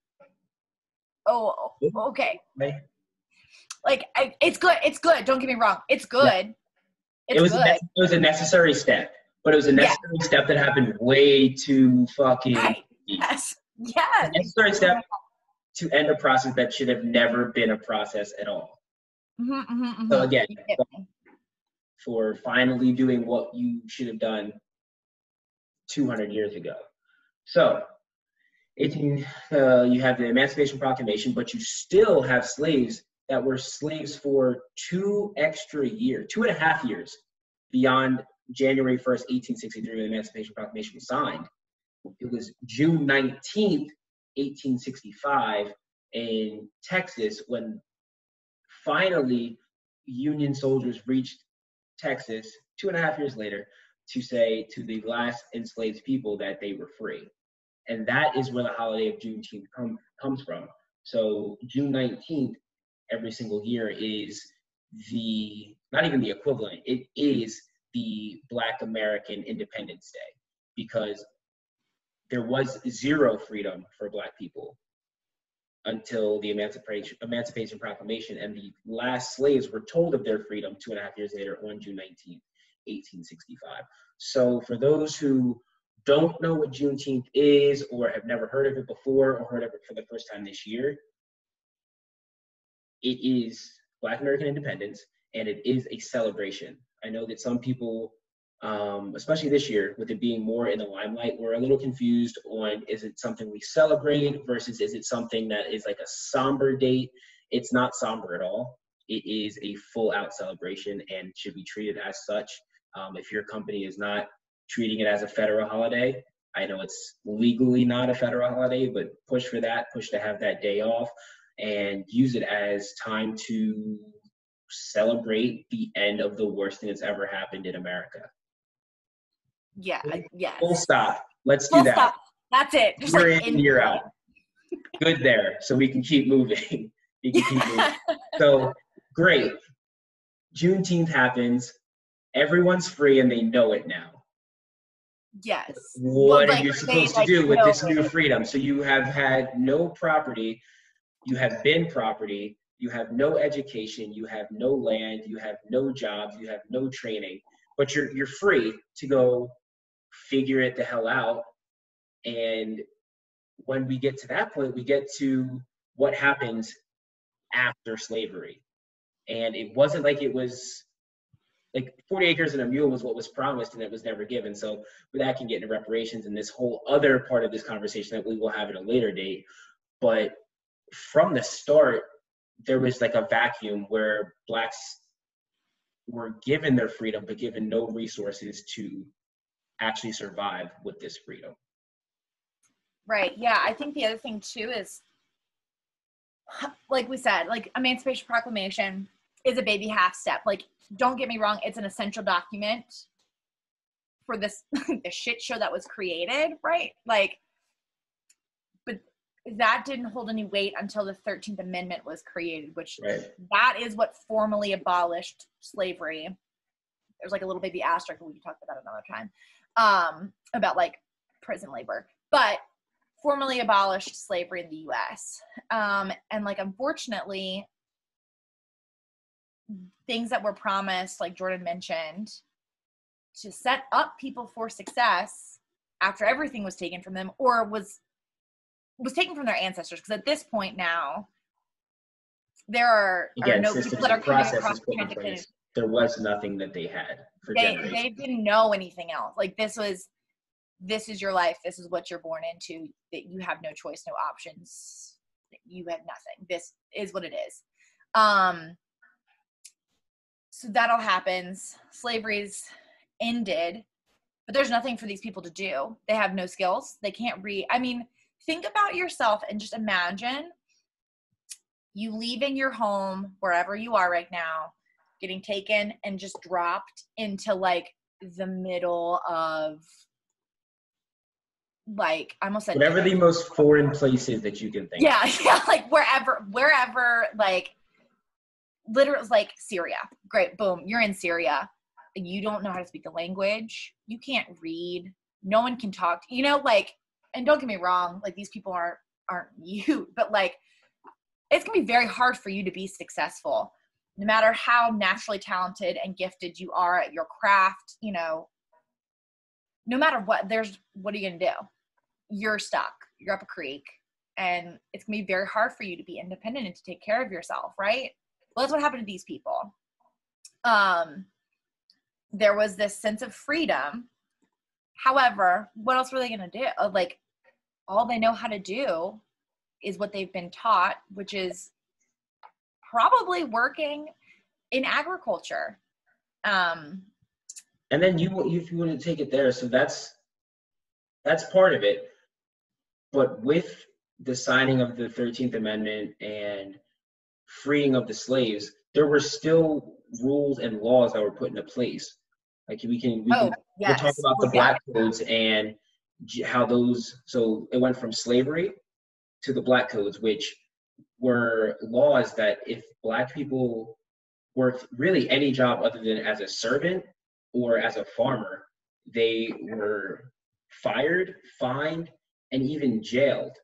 S2: oh, okay, like I, it's good, it's good. Don't get me wrong, it's good.
S1: It's it was good. A, it was a necessary step, but it was a necessary yeah. step that happened way too fucking.
S2: Right. Yes. Yes.
S1: necessary step to end a process that should have never been a process at all.
S2: Mm-hmm, mm-hmm, mm-hmm.
S1: So again, for finally doing what you should have done 200 years ago. So, 18, uh, you have the Emancipation Proclamation, but you still have slaves that were slaves for two extra years, two and a half years beyond January 1st, 1863, when the Emancipation Proclamation was signed. It was June 19th, 1865, in Texas, when finally Union soldiers reached Texas two and a half years later to say to the last enslaved people that they were free. And that is where the holiday of Juneteenth come, comes from. So June 19th, every single year, is the, not even the equivalent, it is the Black American Independence Day because there was zero freedom for Black people until the Emancipation, Emancipation Proclamation, and the last slaves were told of their freedom two and a half years later on June 19, 1865. So for those who don't know what Juneteenth is or have never heard of it before or heard of it for the first time this year, it is Black American independence and it is a celebration. I know that some people um, especially this year with it being more in the limelight, we're a little confused on is it something we celebrate versus is it something that is like a somber date? It's not somber at all. It is a full out celebration and should be treated as such. Um, if your company is not treating it as a federal holiday, I know it's legally not a federal holiday, but push for that, push to have that day off and use it as time to celebrate the end of the worst thing that's ever happened in America.
S2: Yeah, yeah.
S1: Full stop. Let's Full do that. Stop.
S2: That's it.
S1: Just you're like in, you're out. Good there. So we can keep moving. you can keep moving. so great. Juneteenth happens. Everyone's free and they know it now.
S2: Yes.
S1: What well, are you supposed to like, do with this new freedom? So you have had no property, you have been property, you have no education, you have no land, you have no jobs, you have no training, but you're you're free to go figure it the hell out. And when we get to that point, we get to what happens after slavery. And it wasn't like it was like 40 acres and a mule was what was promised and it was never given. So that can get into reparations and this whole other part of this conversation that we will have at a later date. But from the start, there was like a vacuum where blacks were given their freedom but given no resources to actually survive with this freedom.
S2: Right. Yeah. I think the other thing too is, like we said, like Emancipation Proclamation is a baby half step. Like, don't get me wrong, it's an essential document for this the shit show that was created, right? Like, but that didn't hold any weight until the 13th Amendment was created, which right. that is what formally abolished slavery. There's like a little baby asterisk we can talk about another time um, about like prison labor, but formally abolished slavery in the U.S. Um, and like unfortunately, things that were promised, like Jordan mentioned, to set up people for success after everything was taken from them or was was taken from their ancestors because at this point now there are,
S1: Again,
S2: are no people that are coming across
S1: put in
S2: Atlantic
S1: place. There was nothing that they had for
S2: they,
S1: generations.
S2: they didn't know anything else. Like this was this is your life. This is what you're born into. That you have no choice no options. You have nothing. This is what it is. Um so that all happens. Slavery's ended but there's nothing for these people to do. They have no skills. They can't read i mean think about yourself and just imagine you leaving your home wherever you are right now getting taken and just dropped into like the middle of like I almost said
S1: Whatever the most foreign places that you can think.
S2: yeah yeah like wherever wherever like literally like Syria. Great boom you're in Syria. You don't know how to speak the language. You can't read. No one can talk. You know like and don't get me wrong like these people aren't aren't you but like it's gonna be very hard for you to be successful no matter how naturally talented and gifted you are at your craft you know no matter what there's what are you gonna do? You're stuck. You're up a creek. And it's gonna be very hard for you to be independent and to take care of yourself right? Well that's what happened to these people. Um there was this sense of freedom. However what else were they gonna do? Like all they know how to do is what they've been taught which is probably working in agriculture um
S1: And then you, if you want to take it there, so that's that's part of it. But with the signing of the Thirteenth Amendment and freeing of the slaves, there were still rules and laws that were put into place. Like we can, we
S2: oh
S1: can
S2: yes
S1: we'll talk about the black codes and how those so it went from slavery to the black codes which were laws that if black people worked really any job other than as a servant or as a farmer they were fired fined and even jailed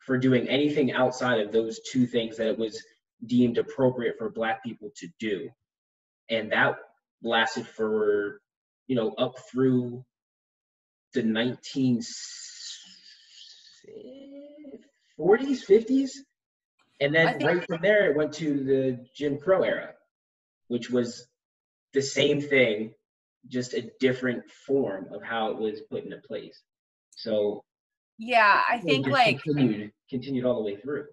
S1: for doing anything outside of those two things that it was deemed appropriate for black people to do. And that lasted for you know up through the 1940s 50s and then
S2: think-
S1: right from there it went to the jim crow era which was the same thing just a different form of how it was put into place. So
S2: yeah i think like
S1: continued continued all the way through.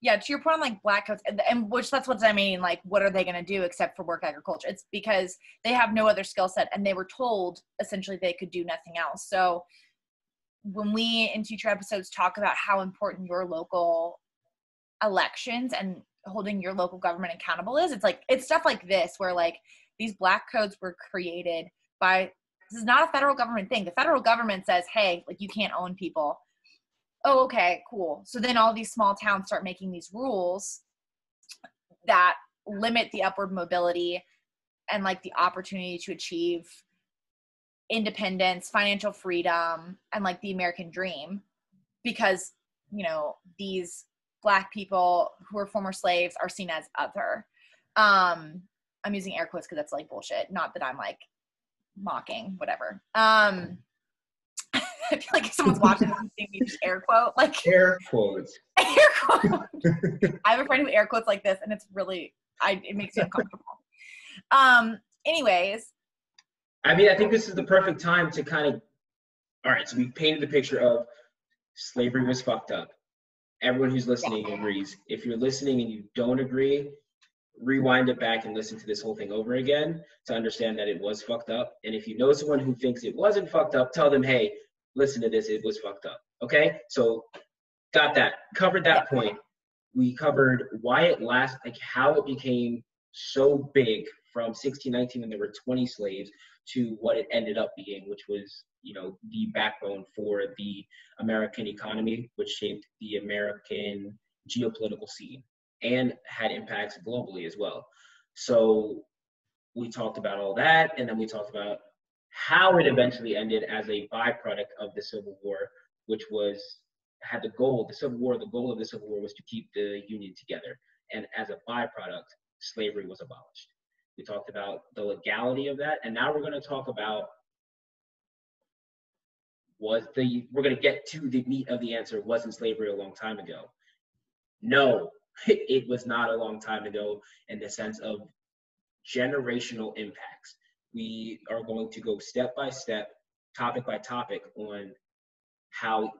S2: Yeah to your point on like black codes and, and which that's what i mean like what are they going to do except for work agriculture? It's because they have no other skill set and they were told essentially they could do nothing else. So when we in future episodes talk about how important your local elections and holding your local government accountable is it's like it's stuff like this where like these black codes were created by this is not a federal government thing. The federal government says hey like you can't own people. Oh okay cool. So then all these small towns start making these rules that limit the upward mobility and like the opportunity to achieve independence financial freedom and like the american dream because you know these black people who are former slaves are seen as other um i'm using air quotes because that's like bullshit not that i'm like mocking whatever um i feel like if someone's watching this and seeing me just air quote like
S1: air quotes
S2: air quote. I have a friend who air quotes like this, and it's really, I it makes me uncomfortable. Um. Anyways,
S1: I mean, I think this is the perfect time to kind of. All right, so we painted the picture of slavery was fucked up. Everyone who's listening agrees. If you're listening and you don't agree, rewind it back and listen to this whole thing over again to understand that it was fucked up. And if you know someone who thinks it wasn't fucked up, tell them, hey, listen to this, it was fucked up. Okay? So, got that. Covered that point. We covered why it last, like how it became so big from 1619 when there were 20 slaves to what it ended up being, which was, you know, the backbone for the American economy, which shaped the American geopolitical scene and had impacts globally as well. So we talked about all that, and then we talked about how it eventually ended as a byproduct of the Civil War, which was had the goal, the Civil War, the goal of the Civil War was to keep the Union together. And as a byproduct, slavery was abolished. We talked about the legality of that, and now we're going to talk about was the we're going to get to the meat of the answer. Wasn't slavery a long time ago. No it was not a long time ago in the sense of generational impacts. We are going to go step by step topic by topic on how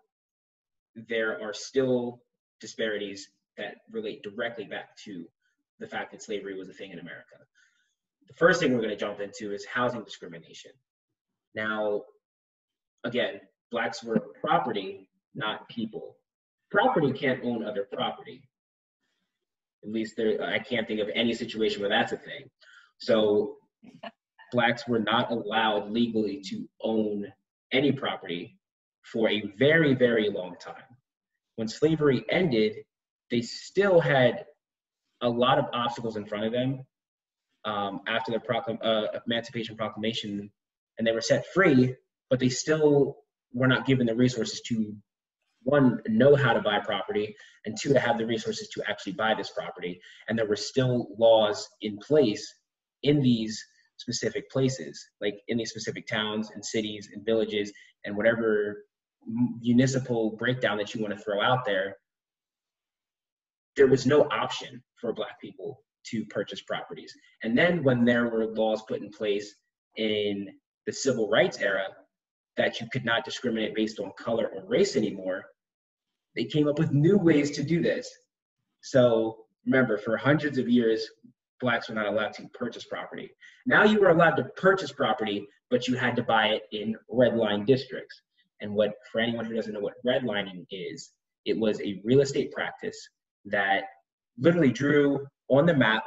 S1: there are still disparities that relate directly back to the fact that slavery was a thing in america the first thing we're going to jump into is housing discrimination now again blacks were property, not people. Property can't own other property. At least there, I can't think of any situation where that's a thing. So blacks were not allowed legally to own any property for a very, very long time. When slavery ended, they still had a lot of obstacles in front of them um, after the proclam- uh, Emancipation Proclamation, and they were set free, but they still we're not given the resources to one know how to buy property and two to have the resources to actually buy this property. And there were still laws in place in these specific places like in these specific towns and cities and villages and whatever municipal breakdown that you want to throw out there there was no option for black people to purchase properties and then when there were laws put in place in the civil rights era that you could not discriminate based on color or race anymore, they came up with new ways to do this. So remember, for hundreds of years, blacks were not allowed to purchase property. Now you were allowed to purchase property, but you had to buy it in red line districts. And what, for anyone who doesn't know what redlining is, it was a real estate practice that literally drew on the map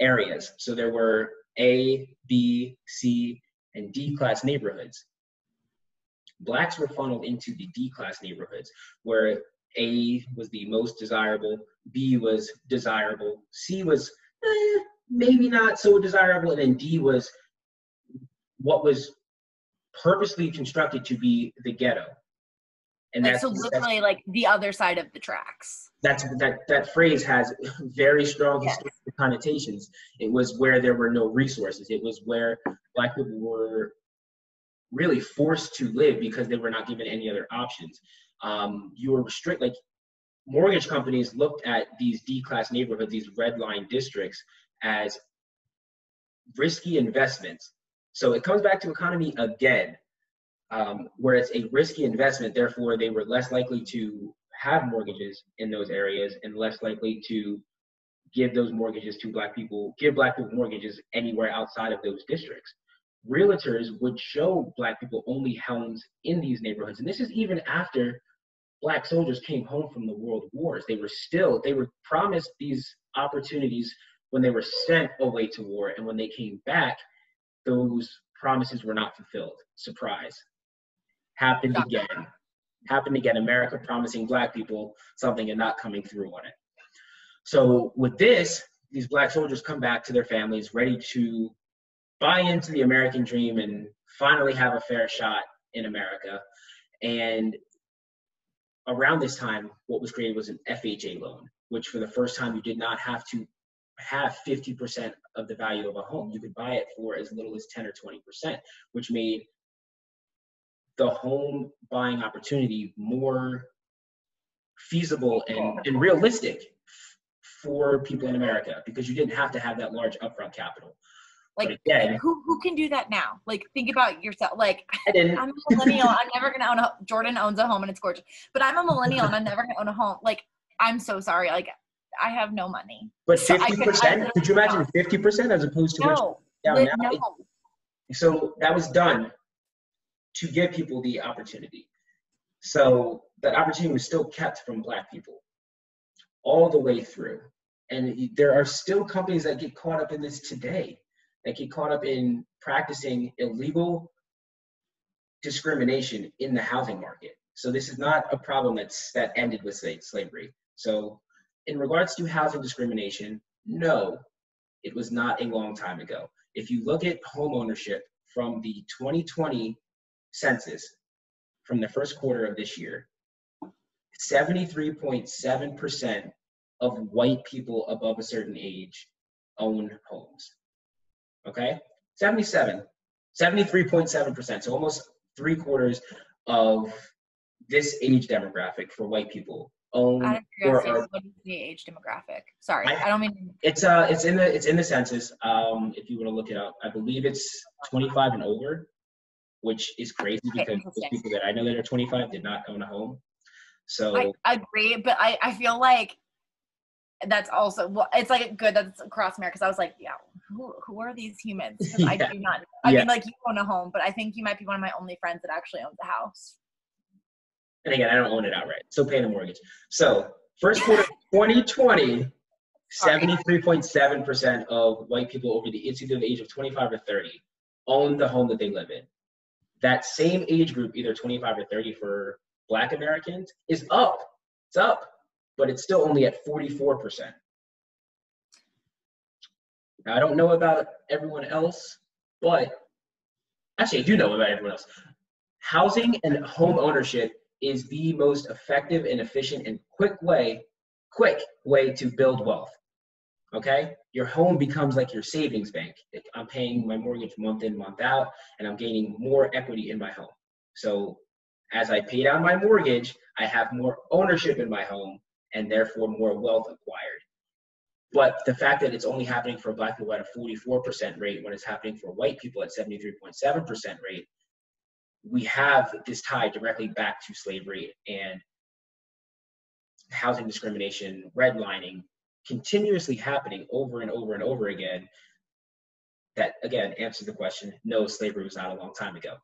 S1: areas. So there were A, B, C, and D class neighborhoods blacks were funneled into the D class neighborhoods where A was the most desirable, B was desirable, C was eh, maybe not so desirable, and then D was what was purposely constructed to be the ghetto.
S2: And like, that's so literally that's, like the other side of the tracks.
S1: That's that that phrase has very strong yes. historical connotations. It was where there were no resources. It was where black people were really forced to live because they were not given any other options. Um, you were restricted, like mortgage companies looked at these D-class neighborhoods, these red line districts, as risky investments. So it comes back to economy again, um, where it's a risky investment. Therefore, they were less likely to have mortgages in those areas and less likely to give those mortgages to black people, give black people mortgages anywhere outside of those districts realtors would show black people only homes in these neighborhoods. And this is even after black soldiers came home from the world wars. They were still, they were promised these opportunities when they were sent away to war. And when they came back, those promises were not fulfilled. Surprise. Happened again. Happened again. America promising black people something and not coming through on it. So with this, these black soldiers come back to their families ready to buy into the American dream and finally have a fair shot in America. And around this time, what was created was an FHA loan, which for the first time you did not have to have 50% of the value of a home. You could buy it for as little as 10 or 20%, which made the home buying opportunity more feasible and, and realistic for people in America because you didn't have to have that large upfront capital.
S2: Like again, who who can do that now? Like think about yourself. Like I'm a millennial. I'm never gonna own a Jordan owns a home and it's gorgeous. But I'm a millennial and I'm never gonna own a home. Like I'm so sorry. Like I have no money.
S1: But fifty so percent? Could you imagine fifty percent as opposed to
S2: no, now? No.
S1: so that was done to give people the opportunity. So that opportunity was still kept from black people all the way through. And there are still companies that get caught up in this today that get caught up in practicing illegal discrimination in the housing market. So this is not a problem that's that ended with slavery. So in regards to housing discrimination, no, it was not a long time ago. If you look at home ownership from the 2020 census, from the first quarter of this year, 73.7% of white people above a certain age own homes. Okay? 77, 73.7%. So almost three quarters of this age demographic for white people own or are
S2: what is the age demographic? Sorry,
S1: I-
S2: I, don't mean.
S1: It's uh, it's in the it's in the census. Um, if you want to look it up, I believe it's 25 and over, which is crazy
S2: Okay,
S1: because people that I know that are 25 did not own a home. So
S2: I agree, but I, I feel like that's also well, it's like good that it's across America. Because I was like, yeah, who, who are these humans? 'Cause I do not. I
S1: Yeah.
S2: mean, like you own a home, but I think you might be one of my only friends that actually owns a house.
S1: and again, I don't own it outright, so paying the mortgage. So first quarter 2020, 73.7% of white people over the it's either the age of 25 or 30 own the home that they live in. That same age group, either 25 or 30 for Black Americans, is up. It's up, but it's still only at 44%. Now, I don't know about everyone else, but actually, I do know about everyone else. Housing and home ownership is the most effective and efficient and quick way, quick way to build wealth. Okay? Your home becomes like your savings bank. I'm paying my mortgage month in, month out, and I'm gaining more equity in my home. So as I pay down my mortgage, I have more ownership in my home and therefore more wealth acquired. But the fact that it's only happening for black people at a 44% rate when it's happening for white people at 73.7% rate, we have this tie directly back to slavery and housing discrimination, redlining, continuously happening over and over and over again. That again answers the question no, slavery was not a long time ago.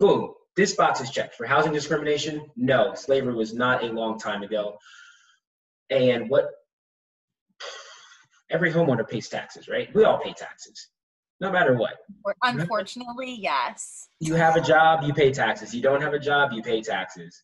S1: Boom, this box is checked. For housing discrimination, no, slavery was not a long time ago. And what every homeowner pays taxes, right? We all pay taxes, no matter what.
S2: Unfortunately, yes.
S1: You have a job, you pay taxes. You don't have a job, you pay taxes.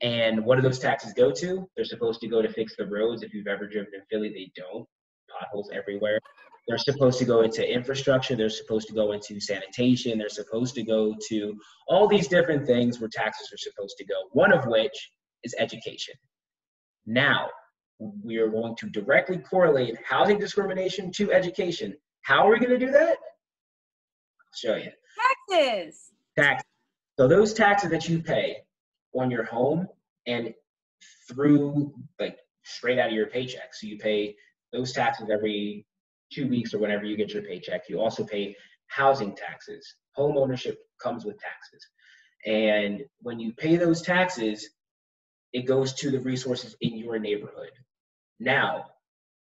S1: And what do those taxes go to? They're supposed to go to fix the roads. If you've ever driven in Philly, they don't. Potholes everywhere. They're supposed to go into infrastructure. They're supposed to go into sanitation. They're supposed to go to all these different things where taxes are supposed to go, one of which is education. Now, we are going to directly correlate housing discrimination to education. How are we going to do that? I'll show you
S2: Taxes.
S1: tax. So those taxes that you pay on your home and through like straight out of your paycheck. So you pay those taxes every two weeks or whenever you get your paycheck. You also pay housing taxes. Home ownership comes with taxes. And when you pay those taxes, it goes to the resources in your neighborhood. Now,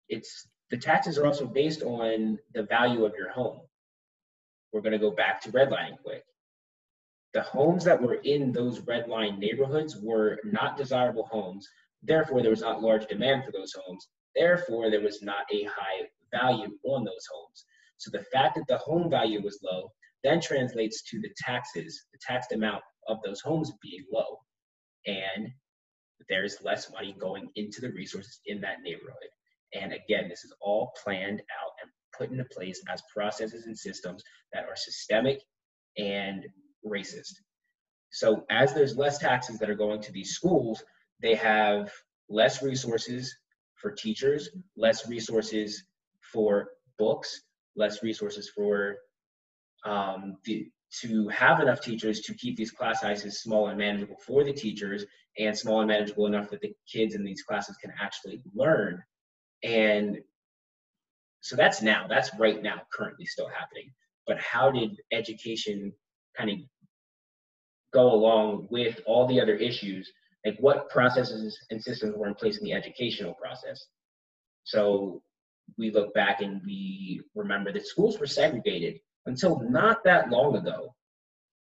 S1: it's the taxes are also based on the value of your home. We're going to go back to redlining quick the homes that were in those red line neighborhoods were not desirable homes. Therefore, there was not large demand for those homes. Therefore, there was not a high value on those homes. So the fact that the home value was low then translates to the taxes, the taxed amount of those homes being low. And there's less money going into the resources in that neighborhood. And again, this is all planned out and put into place as processes and systems that are systemic and racist. So as there's less taxes that are going to these schools, they have less resources for teachers, less resources for books, less resources for um, the, to have enough teachers to keep these class sizes small and manageable for the teachers and small and manageable enough that the kids in these classes can actually learn. And so that's now, that's right now, currently still happening. But how did education kind of go along with all the other issues like what processes and systems were in place in the educational process so we look back and we remember that schools were segregated until not that long ago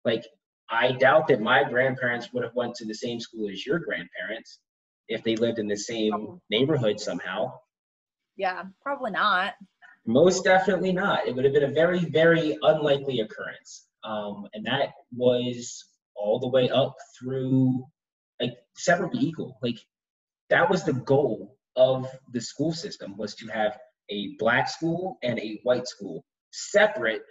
S1: like i doubt that my grandparents would have went to the same school as your grandparents if they lived in the same neighborhood somehow
S2: Yeah, probably not.
S1: most definitely not. It would have been a very, very unlikely occurrence. Um, and that was all the way up through like separate but equal. Like that was the goal of the school system was to have a black school and a white school separate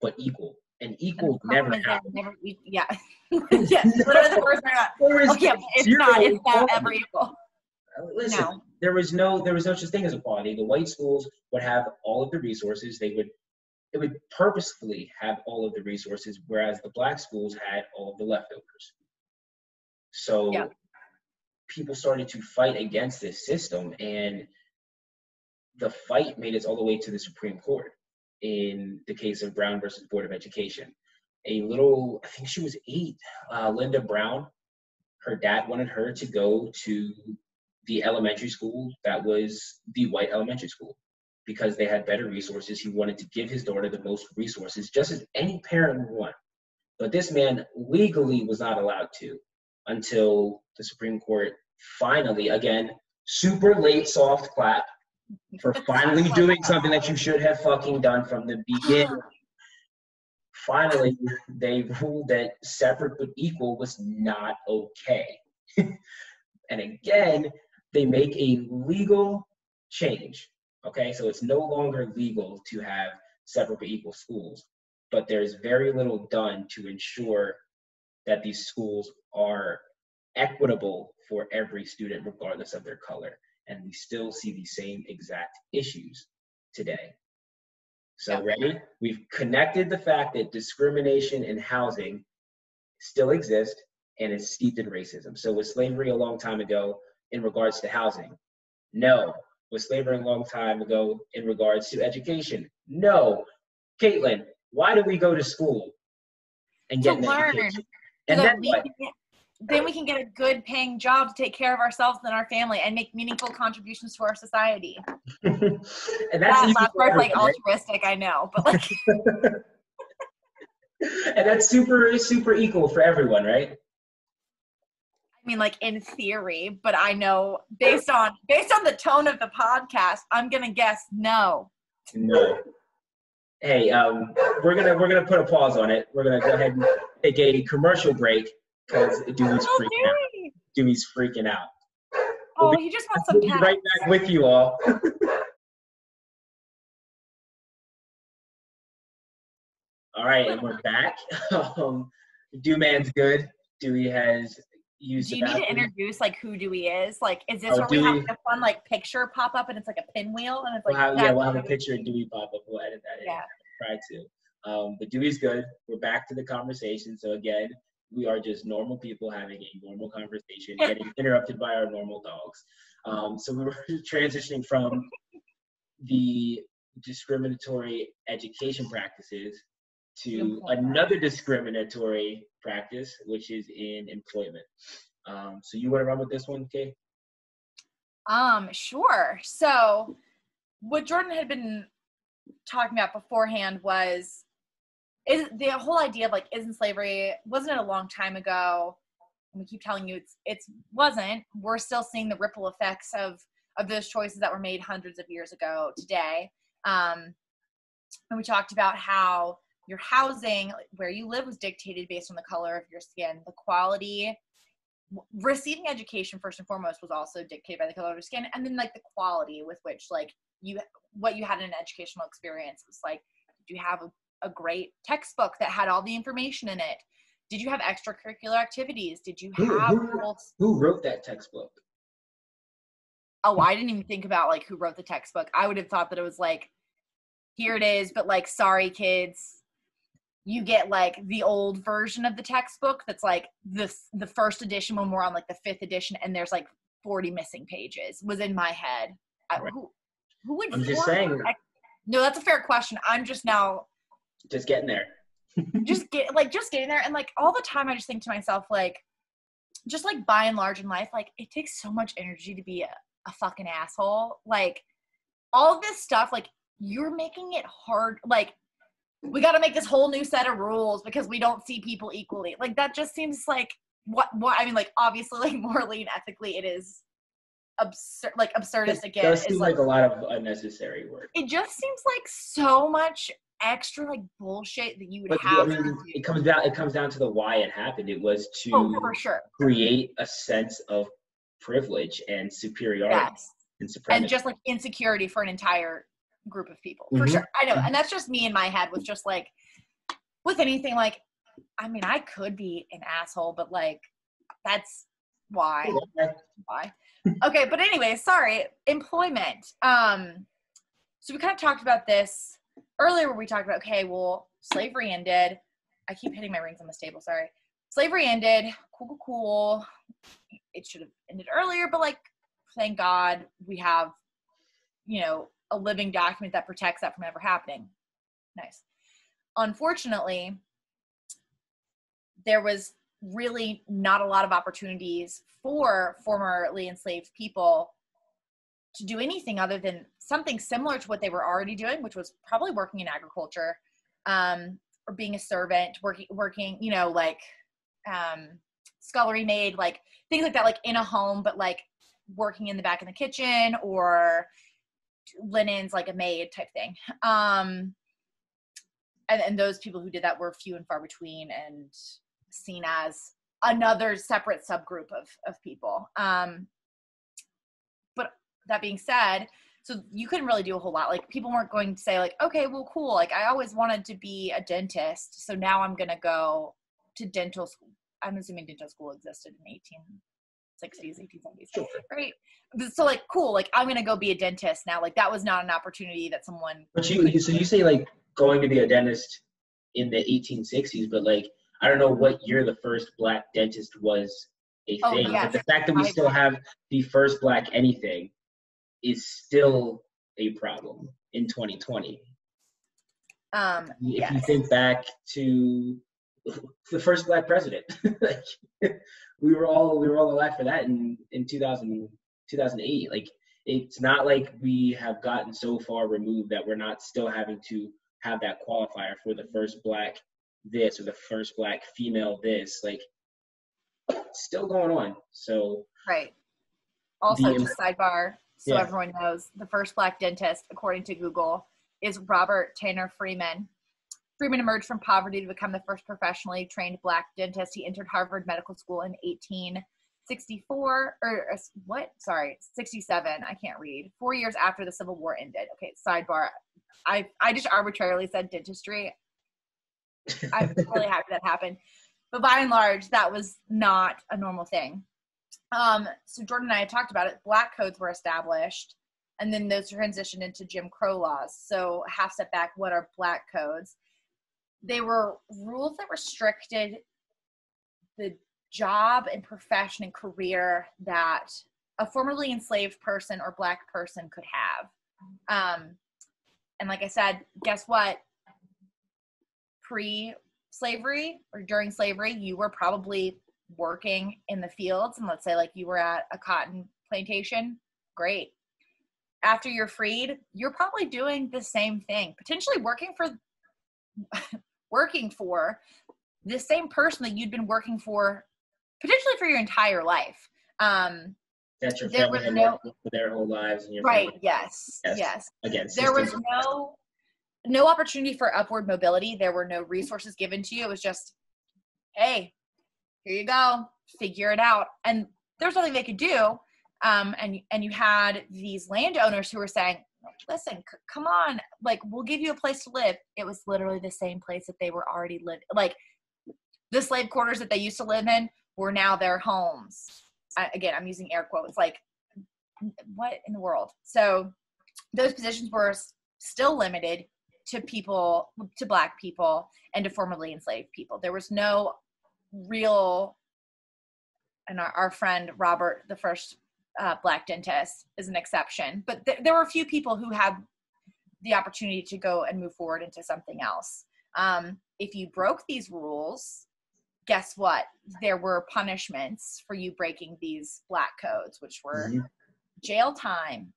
S1: but equal. And equal
S2: And
S1: never
S2: problem is that
S1: happened.
S2: Never, yeah, yeah. Literally the first thing I.
S1: There is
S2: Okay, it's not. It's not ever equal.
S1: Uh, listen,
S2: No.
S1: there was no there was no such thing as equality. The white schools would have all of the resources. They would it would purposefully have all of the resources, whereas the black schools had all of the leftovers. So
S2: Yeah.
S1: people started to fight against this system, and the fight made it all the way to the Supreme Court in the case of Brown versus Board of Education. A little, I think she was eight, uh, Linda Brown, her dad wanted her to go to the elementary school that was the white elementary school because they had better resources. He wanted to give his daughter the most resources, just as any parent would want. But this man legally was not allowed to until the Supreme Court finally, again, super late soft clap for finally doing something that you should have fucking done from the beginning. Finally, they ruled that separate but equal was not okay. and again, they make a legal change. Okay, so it's no longer legal to have separate but equal schools, but there's very little done to ensure that these schools are equitable for every student, regardless of their color. And we still see the same exact issues today. So,
S2: Yeah.
S1: ready? We've connected the fact that discrimination in housing still exists and is steeped in racism. So, was slavery a long time ago in regards to housing? No. Was slavery a long time ago in regards to education? No. Kaitlin, why do we go to school and
S2: To
S1: get an
S2: learn.
S1: education? And
S2: that
S1: then
S2: we
S1: what?
S2: can get- then we can get a good paying job to take care of ourselves and our family and make meaningful contributions to our society.
S1: and that's
S2: That
S1: easy
S2: last part's like altruistic, I know, but like
S1: and that's super super equal for everyone, right?
S2: I mean like in theory, but I know based on based on the tone of the podcast, I'm gonna guess no.
S1: No. Hey, um, we're gonna we're gonna put a pause on it. We're gonna go ahead and take a commercial break because Dewey's
S2: Oh,
S1: freaking out. Dewey's freaking out.
S2: Oh,
S1: We'll
S2: he just wants
S1: We'll
S2: some
S1: be right back with you all. all right, and we're back. um, Dew Man's good. Dewey has used
S2: Do you need to introduce like who Dewey is? Like, is this
S1: Oh,
S2: where we have
S1: Dewey-
S2: a fun like picture pop up and it's like a pinwheel and it's like
S1: We'll have, yeah, we'll have a picture of Dewey pop up. We'll edit that in.
S2: Yeah.
S1: Try to. Um, but Dewey's good. We're back to the conversation. So again, we are just normal people having a normal conversation, getting interrupted by our normal dogs. Um, so we were transitioning from the discriminatory education practices to another discriminatory practice, which is in employment. Um, so you want to run with this one, Kay?
S2: Um, sure. So, what Jordan had been talking about beforehand was is the whole idea of like isn't slavery wasn't it a long time ago? And we keep telling you it's it's wasn't. We're still seeing the ripple effects of of those choices that were made hundreds of years ago today. Um, and we talked about how your housing, where you live, was dictated based on the color of your skin. The quality receiving education first and foremost was also dictated by the color of your skin and then like the quality with which like you what you had in an educational experience. Was like did you have a, a great textbook that had all the information in it? Did you have extracurricular activities? Did you
S1: Who-
S2: have
S1: who-
S2: full-
S1: Who wrote that textbook?
S2: oh i didn't even think about like who wrote the textbook. I would have thought that it was like here it is but like sorry kids you get like the old version of the textbook that's like the the first edition when we're on like the fifth edition and there's like 40 missing pages was in my head I, who, who would
S1: I'm just saying.
S2: No that's a fair question i'm just now
S1: Just getting there.
S2: just get like just getting there and like all the time i just think to myself like just like by and large in life like it takes so much energy to be a, a fucking asshole like all this stuff like you're making it hard like we got to make this whole new set of rules because we don't see people equally like that just seems like what what i mean like obviously like morally and ethically it is absurd like absurdist
S1: It
S2: again
S1: does
S2: is
S1: seem
S2: like
S1: like a lot of unnecessary work.
S2: it just seems like so much extra like bullshit that you would
S1: But I mean, it comes down. It comes down to the why it happened. It was to
S2: Oh, sure.
S1: create a sense of privilege and superiority
S2: Yes.
S1: and supremacy.
S2: And just like insecurity for an entire group of people. For
S1: Mhm.
S2: sure. I know. And that's just me in my head with just like, with anything like, I mean, I could be an asshole, but like, that's why? Why? Okay, but anyway, sorry. Employment. Um, so we kind of talked about this earlier where we talked about, okay, well, slavery ended. I keep hitting my rings on this table, sorry. Slavery ended. Cool, cool, cool. It should have ended earlier, but like, thank God we have, you know, a living document that protects that from ever happening. Nice. Unfortunately, there was really not a lot of opportunities for formerly enslaved people to do anything other than something similar to what they were already doing, which was probably working in agriculture, um, or being a servant, working, working, you know, like um, scullery maid, like things like that, like in a home, but like working in the back in the kitchen or linens, like a maid type thing. Um, and, and those people who did that were few and far between and seen as another separate subgroup of, of people. Um, but that being said, so you couldn't really do a whole lot. Like people weren't going to say like, okay, well, cool. Like I always wanted to be a dentist, so now I'm gonna go to dental school. I'm assuming dental school existed in 1860s, 1870s, sure. right? So like, cool. Like I'm gonna go be a dentist now. Like that was not an opportunity that someone.
S1: But you, so you say like going to be a dentist in the 1860s, but like I don't know what year the first black dentist was a oh, thing. Yes. But the fact that we still have the first black anything is still a problem in 2020.
S2: Um,
S1: if yes. you think back to the first black president, like, we were all we were all alive for that in in 2000, 2008. Like it's not like we have gotten so far removed that we're not still having to have that qualifier for the first black this or the first black female this like still going on so
S2: right also the, just sidebar so yeah. everyone knows the first black dentist according to google is robert tanner freeman freeman emerged from poverty to become the first professionally trained black dentist he entered harvard medical school in 1864 or uh, what sorry 67 i can't read four years after the civil war ended okay sidebar i i just arbitrarily said dentistry I'm really happy that happened. But by and large, that was not a normal thing. Um, so Jordan and I had talked about it. Black codes were established, and then those transitioned into Jim Crow laws. So half step back, what are black codes? They were rules that restricted the job and profession and career that a formerly enslaved person or black person could have. Um, and like I said, guess what? pre slavery or during slavery, you were probably working in the fields. And let's say, like, you were at a cotton plantation, great. After you're freed, you're probably doing the same thing, potentially working for. Working for the same person that you'd been working for potentially for your entire life um
S1: that's your there was no for their whole lives and your
S2: right yes yes, yes.
S1: again
S2: there was no no opportunity for upward mobility. There were no resources given to you. It was just, hey, here you go, figure it out. And there's nothing they could do. Um, and and you had these landowners who were saying, listen, c- come on, like we'll give you a place to live. It was literally the same place that they were already living. Like the slave quarters that they used to live in were now their homes. I, again, I'm using air quotes. Like, what in the world? So those positions were still limited to people to black people and to formerly enslaved people there was no real and our, our friend robert the first uh, black dentist is an exception but th- there were a few people who had the opportunity to go and move forward into something else um, if you broke these rules guess what there were punishments for you breaking these black codes which were mm-hmm. jail time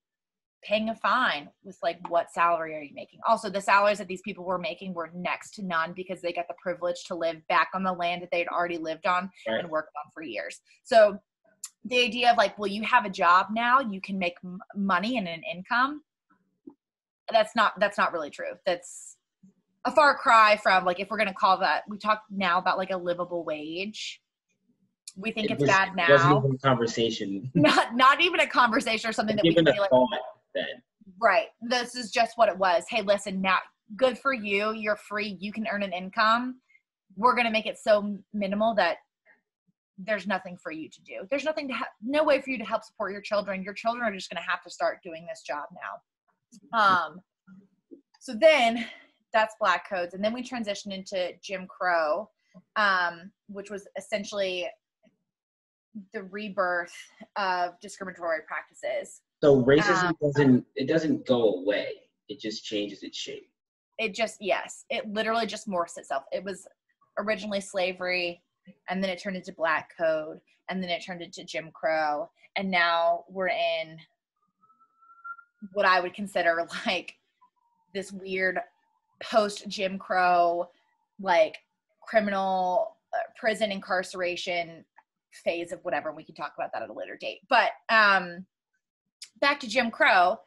S2: paying a fine with like what salary are you making also the salaries that these people were making were next to none because they got the privilege to live back on the land that they'd already lived on right. and worked on for years so the idea of like well you have a job now you can make m- money and an income that's not that's not really true that's a far cry from like if we're going to call that we talk now about like a livable wage we think it it's was, bad now. Wasn't
S1: even a conversation.
S2: Not not even a conversation or something that we
S1: can like, then.
S2: Right. This is just what it was. Hey, listen, now good for you. You're free. You can earn an income. We're going to make it so minimal that there's nothing for you to do. There's nothing to have, no way for you to help support your children. Your children are just going to have to start doing this job now. Um, so then that's black codes, and then we transitioned into Jim Crow, um, which was essentially the rebirth of discriminatory practices.
S1: So racism um, doesn't it doesn't go away. It just changes its shape.
S2: It just yes, it literally just morphs itself. It was originally slavery and then it turned into black code and then it turned into jim crow and now we're in what i would consider like this weird post jim crow like criminal uh, prison incarceration phase of whatever we can talk about that at a later date. But um back to jim crow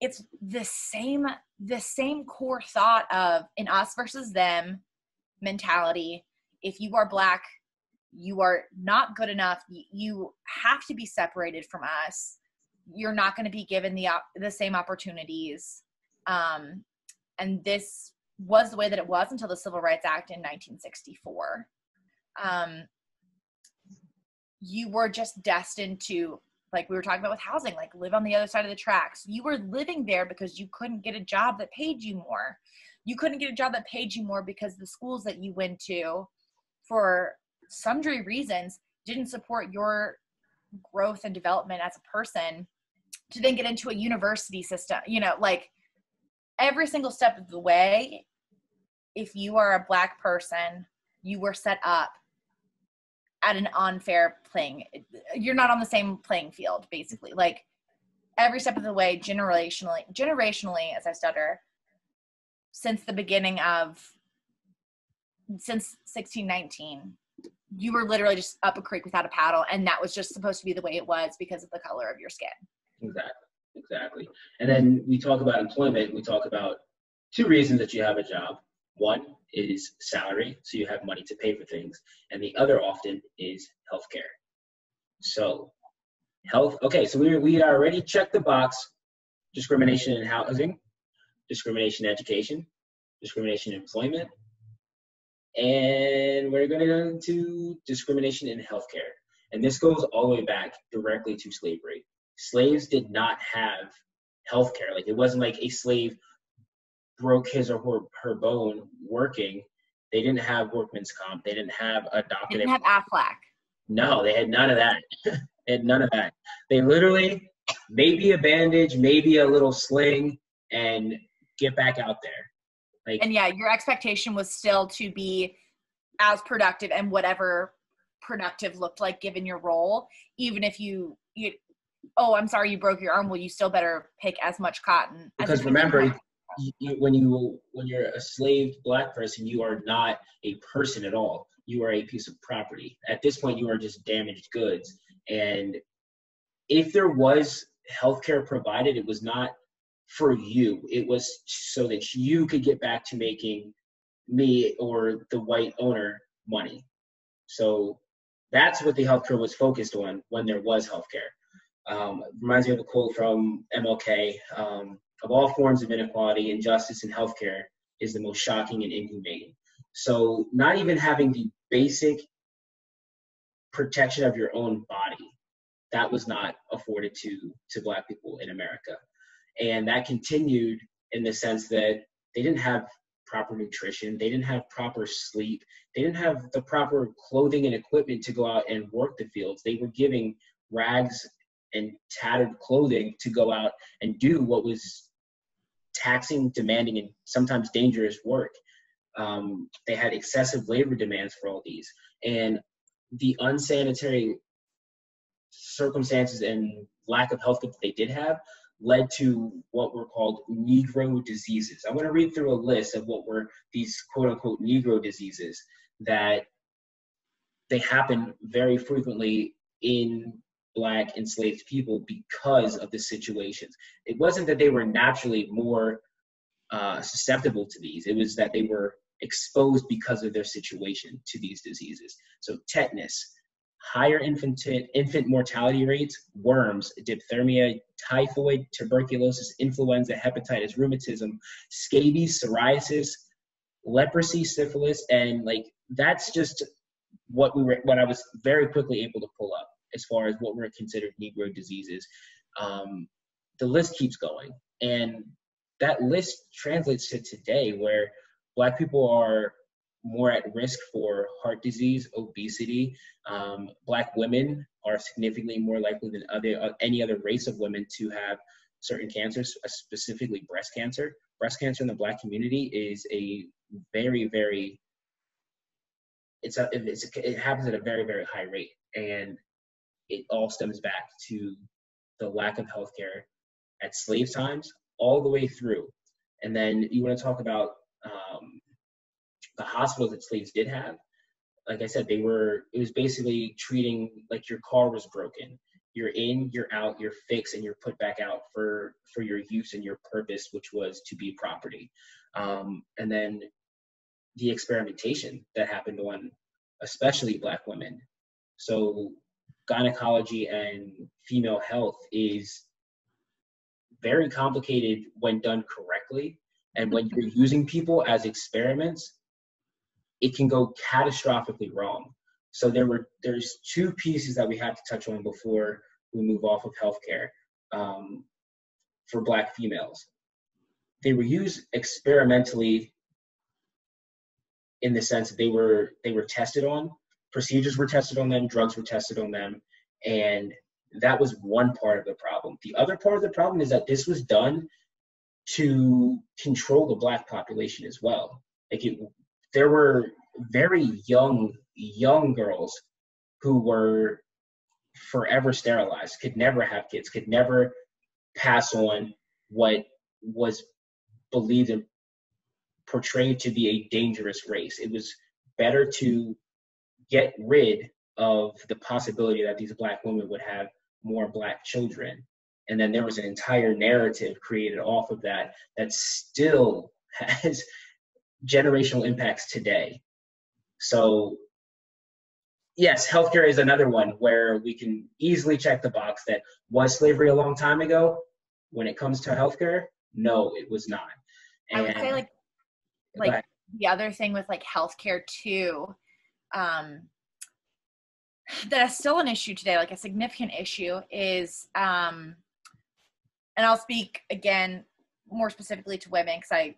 S2: it's the same the same core thought of an us versus them mentality if you are black you are not good enough. You have to be separated from us. You're not going to be given the op- the same opportunities. Um, and this was the way that it was until the civil rights act in 1964 um, you were just destined to like we were talking about with housing like live on the other side of the tracks. You were living there because you couldn't get a job that paid you more. You couldn't get a job that paid you more because the schools that you went to for sundry reasons didn't support your growth and development as a person to then get into a university system you know like every single step of the way if you are a black person you were set up at an unfair playing you're not on the same playing field basically. Like every step of the way generationally generationally as i stutter since the beginning of since 1619 you were literally just up a creek without a paddle and that was just supposed to be the way it was because of the color of your skin.
S1: Exactly exactly. And then we talk about employment we talk about two reasons that you have a job. One is salary so you have money to pay for things and the other often is healthcare. So health okay so we, we already checked the box. Discrimination in housing discrimination in education discrimination in employment and we're going to go into discrimination in healthcare. And this goes all the way back directly to slavery. Slaves did not have healthcare. Like it wasn't like a slave broke his or her, her bone working. They didn't have workman's comp. They didn't have a doctor.
S2: They didn't have Aflac.
S1: No, they had none of that. they had none of that. They literally maybe a bandage, maybe a little sling, and get back out there.
S2: Like, and yeah, your expectation was still to be as productive and whatever productive looked like given your role, even if you, you oh, I'm sorry, you broke your arm. Well, you still better pick as much cotton.
S1: Because remember, you, when you when you're a slave black person, you are not a person at all. You are a piece of property. At this point, you are just damaged goods. And if there was healthcare provided, it was not for you. It was so that you could get back to making me or the white owner money. So that's what the healthcare was focused on when there was healthcare. Um, reminds me of a quote from MLK um, Of all forms of inequality, injustice in healthcare is the most shocking and inhumane. So, not even having the basic protection of your own body, that was not afforded to, to Black people in America. And that continued in the sense that they didn't have proper nutrition, they didn't have proper sleep, they didn't have the proper clothing and equipment to go out and work the fields. They were giving rags and tattered clothing to go out and do what was taxing, demanding, and sometimes dangerous work. Um, they had excessive labor demands for all these. And the unsanitary circumstances and lack of health that they did have led to what were called Negro diseases. I'm going to read through a list of what were these quote unquote Negro diseases that they happen very frequently in black enslaved people because of the situations. It wasn't that they were naturally more uh, susceptible to these, it was that they were exposed because of their situation to these diseases. So, tetanus, higher infant, infant mortality rates, worms, diphtheria, typhoid, tuberculosis, influenza, hepatitis, rheumatism, scabies, psoriasis, leprosy, syphilis, and like that's just what we were, what I was very quickly able to pull up as far as what were considered Negro diseases. Um, the list keeps going, and that list translates to today, where Black people are more at risk for heart disease, obesity. Um, black women are significantly more likely than other uh, any other race of women to have certain cancers, specifically breast cancer. Breast cancer in the black community is a very, very it's a, it's a, it happens at a very, very high rate, and it all stems back to the lack of healthcare at slave times all the way through. And then you want to talk about um, the hospitals that slaves did have. Like I said, they were, it was basically treating like your car was broken. You're in, you're out, you're fixed, and you're put back out for, for your use and your purpose, which was to be property. Um, and then the experimentation that happened on especially black women. So gynecology and female health is very complicated when done correctly. And when you're using people as experiments, it can go catastrophically wrong. So there were there's two pieces that we had to touch on before we move off of healthcare um, for Black females. They were used experimentally in the sense that they were they were tested on, procedures were tested on them, drugs were tested on them, and that was one part of the problem. The other part of the problem is that this was done to control the black population as well. Like it, there were very young young girls who were forever sterilized, could never have kids, could never pass on what was believed and portrayed to be a dangerous race. It was better to get rid of the possibility that these black women would have more black children. And then there was an entire narrative created off of that that still has generational impacts today. So, yes, healthcare is another one where we can easily check the box that was slavery a long time ago. When it comes to healthcare, no, it was not.
S2: And I would say like like the other thing with like healthcare too, um, that's still an issue today, like a significant issue is, um, and I'll speak again more specifically to women because I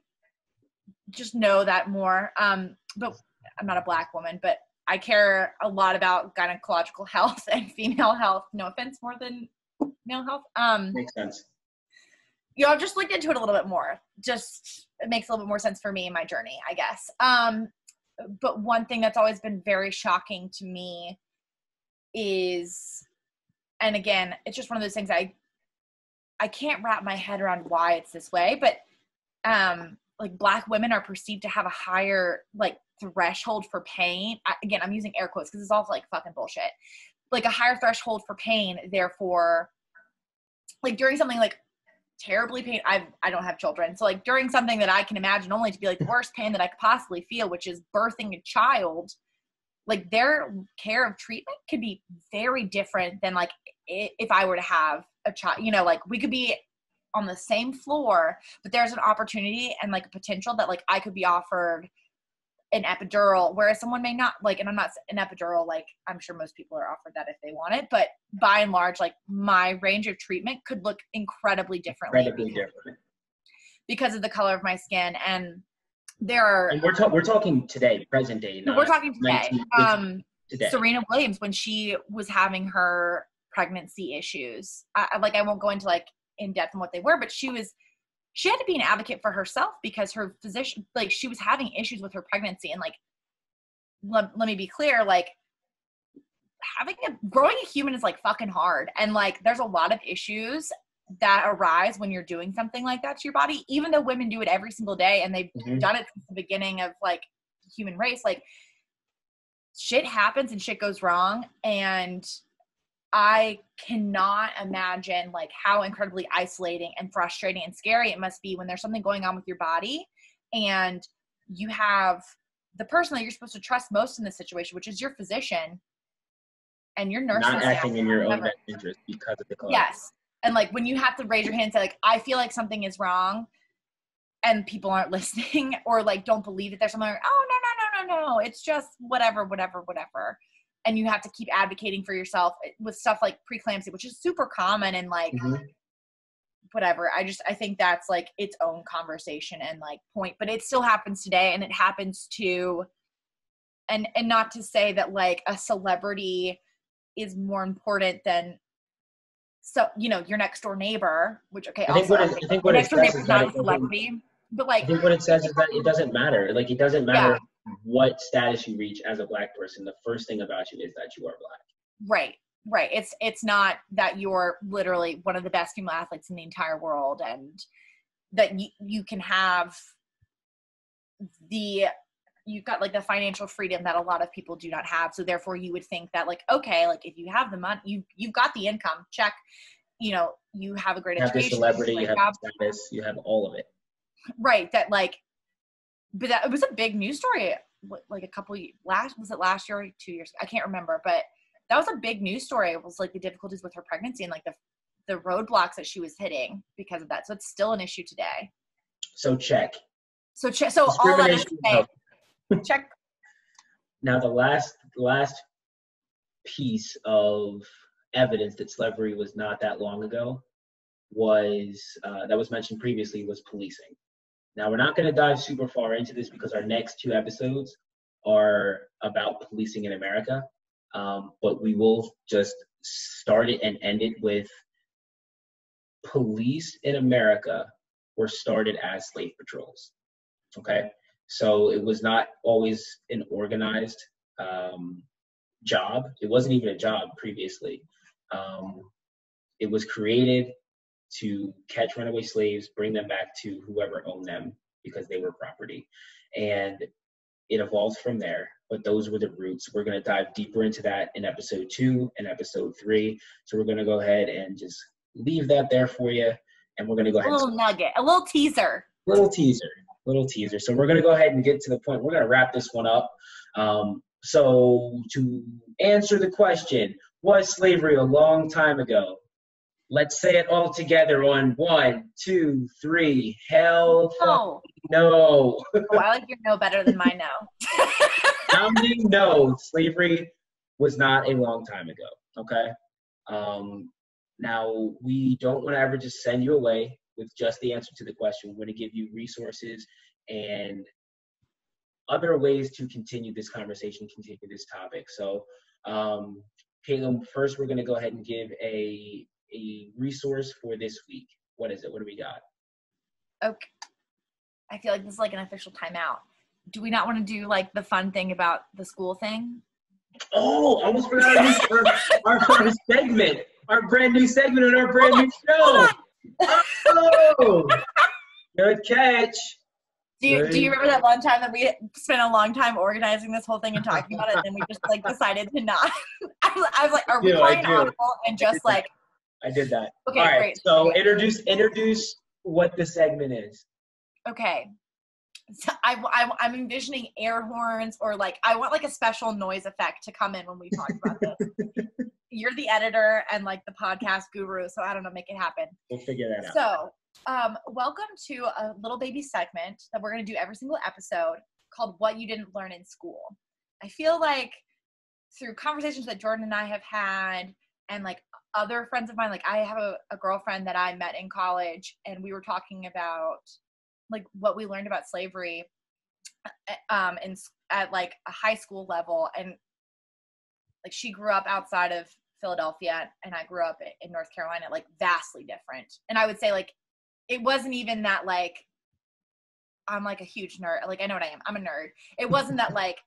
S2: just know that more. Um, but I'm not a black woman, but I care a lot about gynecological health and female health. No offense, more than male health. Um,
S1: Makes sense.
S2: You know, I've just looked into it a little bit more. Just it makes a little bit more sense for me in my journey, I guess. Um, but one thing that's always been very shocking to me is, and again, it's just one of those things I I can't wrap my head around why it's this way, but um, like black women are perceived to have a higher like threshold for pain. I, again, I'm using air quotes because it's all like fucking bullshit. Like a higher threshold for pain, therefore, like during something like terribly pain. I I don't have children, so like during something that I can imagine only to be like the worst pain that I could possibly feel, which is birthing a child. Like their care of treatment could be very different than like if I were to have a child. You know, like we could be on the same floor, but there's an opportunity and like a potential that like I could be offered an epidural, whereas someone may not like, and I'm not an epidural, like I'm sure most people are offered that if they want it, but by and large, like my range of treatment could look incredibly differently.
S1: Incredibly different.
S2: Because of the color of my skin. And there are.
S1: And we're, ta- we're talking today, present day.
S2: we're talking today. Um, today. Serena Williams, when she was having her pregnancy issues, I, like I won't go into like in depth on what they were, but she was she had to be an advocate for herself because her physician like she was having issues with her pregnancy. And like let, let me be clear like having a growing a human is like fucking hard. And like there's a lot of issues that arise when you're doing something like that to your body even though women do it every single day and they've mm-hmm. done it since the beginning of like human race like shit happens and shit goes wrong. And I cannot imagine like how incredibly isolating and frustrating and scary it must be when there's something going on with your body and you have the person that you're supposed to trust most in this situation, which is your physician and your nurse.
S1: Not acting in your own interest because of the cause.
S2: Yes. And like when you have to raise your hand and say, like, I feel like something is wrong and people aren't listening or like don't believe that there's something like, oh no, no, no, no, no, it's just whatever, whatever, whatever. And you have to keep advocating for yourself with stuff like preeclampsia, which is super common and like
S1: Mhm.
S2: whatever. I just I think that's like its own conversation and like point, but it still happens today and it happens to and and not to say that like a celebrity is more important than so you know your next door neighbor, which okay,
S1: I think
S2: also
S1: what it- I think what
S2: next door neighbor
S1: is
S2: not a celebrity, but
S1: I
S2: like
S1: think what it says is that it doesn't matter. Like it doesn't matter what status you reach as a black person. The first thing about you is that you are black.
S2: right right it's it's not that you're literally one of the best female athletes in the entire world and that you you can have the you've got like the financial freedom that a lot of people do not have so therefore you would think that like okay like if you have the money you you've got the income check you know you have a great
S1: You have the
S2: education
S1: celebrity,
S2: great
S1: you have
S2: job,
S1: status, you have all of it.
S2: right that like but that it was a big news story like a couple last was it last year or two years? I can't remember but that was a big news story. It was like the difficulties with her pregnancy and like the the roadblocks that she was hitting because of that. So it's still an issue today.
S1: So check.
S2: so che- so all that is to
S1: Discrimination
S2: say,
S1: of-
S2: check.
S1: Now the last last piece of evidence that slavery was not that long ago was uh, that was mentioned previously was policing. Now we're not going to dive super far into this because our next two episodes are about policing in America, um, but we will just start it and end it with police in America were started as slave patrols. Okay, so it was not always an organized um, job. It wasn't even a job previously. Um, it was created to catch runaway slaves, bring them back to whoever owned them because they were property. And it evolved from there. But those were the roots. We're going to dive deeper into that in episode two and episode three. So we're going to go ahead and just leave that there for you. And we're going to go
S2: a
S1: ahead and
S2: little nugget a little teaser
S1: little teaser little teaser so we're going to go ahead and get to the point we're going to wrap this one up um, so to answer the question was slavery a long time ago let's say it all together on one two three. Hell
S2: oh,
S1: no.
S2: Oh i like your no better than my no
S1: sounding no? Slavery was not a long time ago okay? Um, now we don't want to ever just send you away with just the answer to the question. We want to give you resources and other ways to continue this conversation continue this topic. So um, Caleb, first we're going to go ahead and give a a resource for this week what is it what do we got
S2: okay i feel like this is like an official timeout do we not want to do like the fun thing about the school thing
S1: Oh, I almost forgot our, our, our segment, our brand new segment on our brand new oh show. Oh, good catch.
S2: Do you, do you remember that one time that we spent a long time organizing this whole thing and talking about it, and then we just like decided to not? I was, I was like, "Are we playing. Audible?" And just like,
S1: I did that.
S2: okay,
S1: All right.
S2: great.
S1: So introduce introduce what the segment is.
S2: okay, so I, I, I'm envisioning air horns or like I want like a special noise effect to come in when we talk about this. You're the editor and like the podcast guru, so I don't know, make it happen.
S1: We'll figure that out.
S2: So, um, welcome to a little baby segment that we're going to do every single episode called What You Didn't Learn in School. I feel like through conversations that Jordan and I have had, and like other friends of mine, like I have a, a girlfriend that I met in college, and we were talking about like what we learned about slavery uh, um, in, at like a high school level. And like she grew up outside of Philadelphia and I grew up in North Carolina, like vastly different. And I would say like it wasn't even that like I'm like a huge nerd. Like I know what I am. I'm a nerd. It wasn't that like,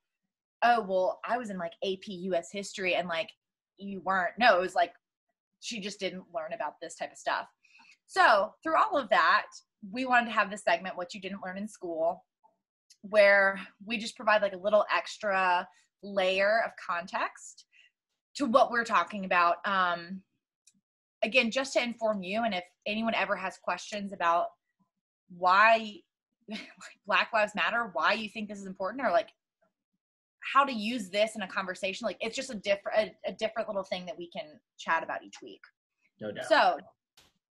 S2: oh well, I was in like AP US history and like you weren't. No, it was like she just didn't learn about this type of stuff. So through all of that, we wanted to have this segment, what you didn't learn in school, where we just provide like a little extra layer of context to what we're talking about. Um, again, just to inform you, and if anyone ever has questions about why Black Lives Matter, why you think this is important, or like how to use this in a conversation, like it's just a different a, a different little thing that we can chat about each week.
S1: No doubt.
S2: So,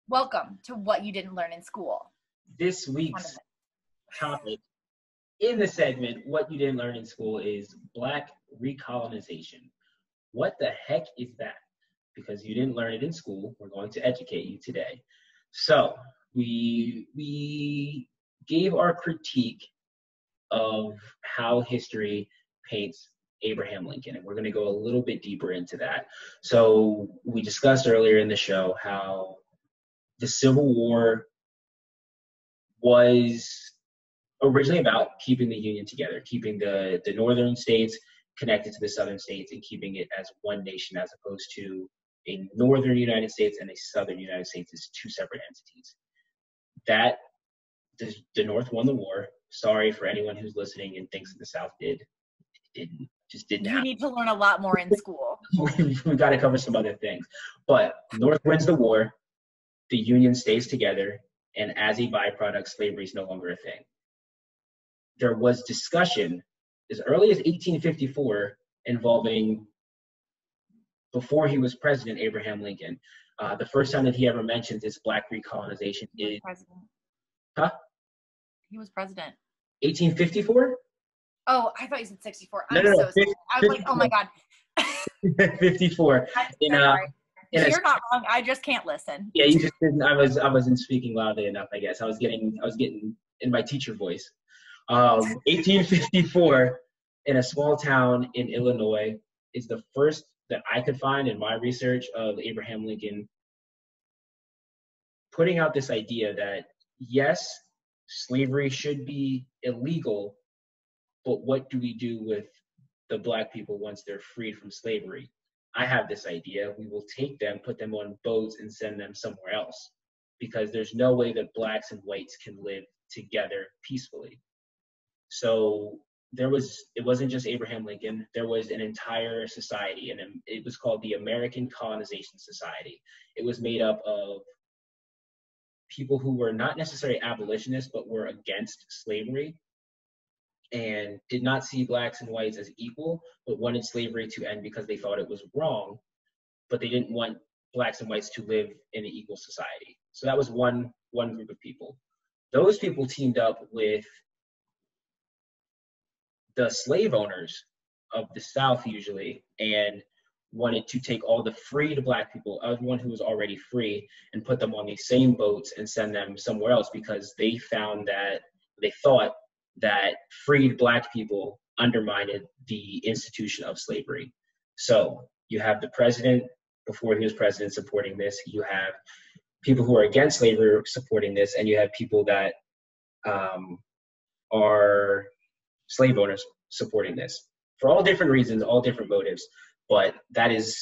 S2: welcome to what you didn't learn in school.
S1: this week's topic in the segment, what you didn't learn in school is black recolonization. What the heck is that? Because you didn't learn it in school, we're going to educate you today. So we we gave our critique of how history paints Abraham Lincoln, and we're going to go a little bit deeper into that. So we discussed earlier in the show how the Civil War was originally about keeping the Union together, keeping the, the northern states connected to the southern states and keeping it as one nation as opposed to a northern United States and a southern United States as two separate entities. That the, the North won the war. Sorry for anyone who's listening and thinks that the South did. Didn't. Just didn't.
S2: You
S1: happen.
S2: need to learn a lot more in school.
S1: We've got to cover some other things. But North wins the war. The Union stays together, and as a byproduct, slavery is no longer a thing there was discussion as early as 1854 involving before he was president abraham lincoln uh, the first time that he ever mentions this black recolonization is
S2: president.
S1: huh
S2: He was president.
S1: 1854
S2: Oh, I thought you said 64.
S1: No,
S2: I'm
S1: no,
S2: so sorry. I was like, oh my God.
S1: 54
S2: I'm
S1: In, uh, in a-
S2: You're not wrong. I just can't listen.
S1: yeah you just didn't i was i wasn't speaking loudly enough i guess i was getting i was getting in my teacher voice um, 1854 in a small town in illinois is the first that i could find in my research of abraham lincoln putting out this idea that yes slavery should be illegal but what do we do with the black people once they're freed from slavery I have this idea. We will take them, put them on boats, and send them somewhere else because there's no way that blacks and whites can live together peacefully. So there was, it wasn't just Abraham Lincoln, there was an entire society, and it was called the American Colonization Society. It was made up of people who were not necessarily abolitionists, but were against slavery and did not see blacks and whites as equal, but wanted slavery to end because they thought it was wrong, but they didn't want blacks and whites to live in an equal society. So that was one one group of people. Those people teamed up with the slave owners of the South usually and wanted to take all the freed black people, everyone who was already free, and put them on these same boats and send them somewhere else because they found that they thought that freed black people undermined the institution of slavery. So you have the president before he was president supporting this. You have people who are against slavery supporting this, and you have people that um, are slave owners supporting this for all different reasons, all different motives. But that is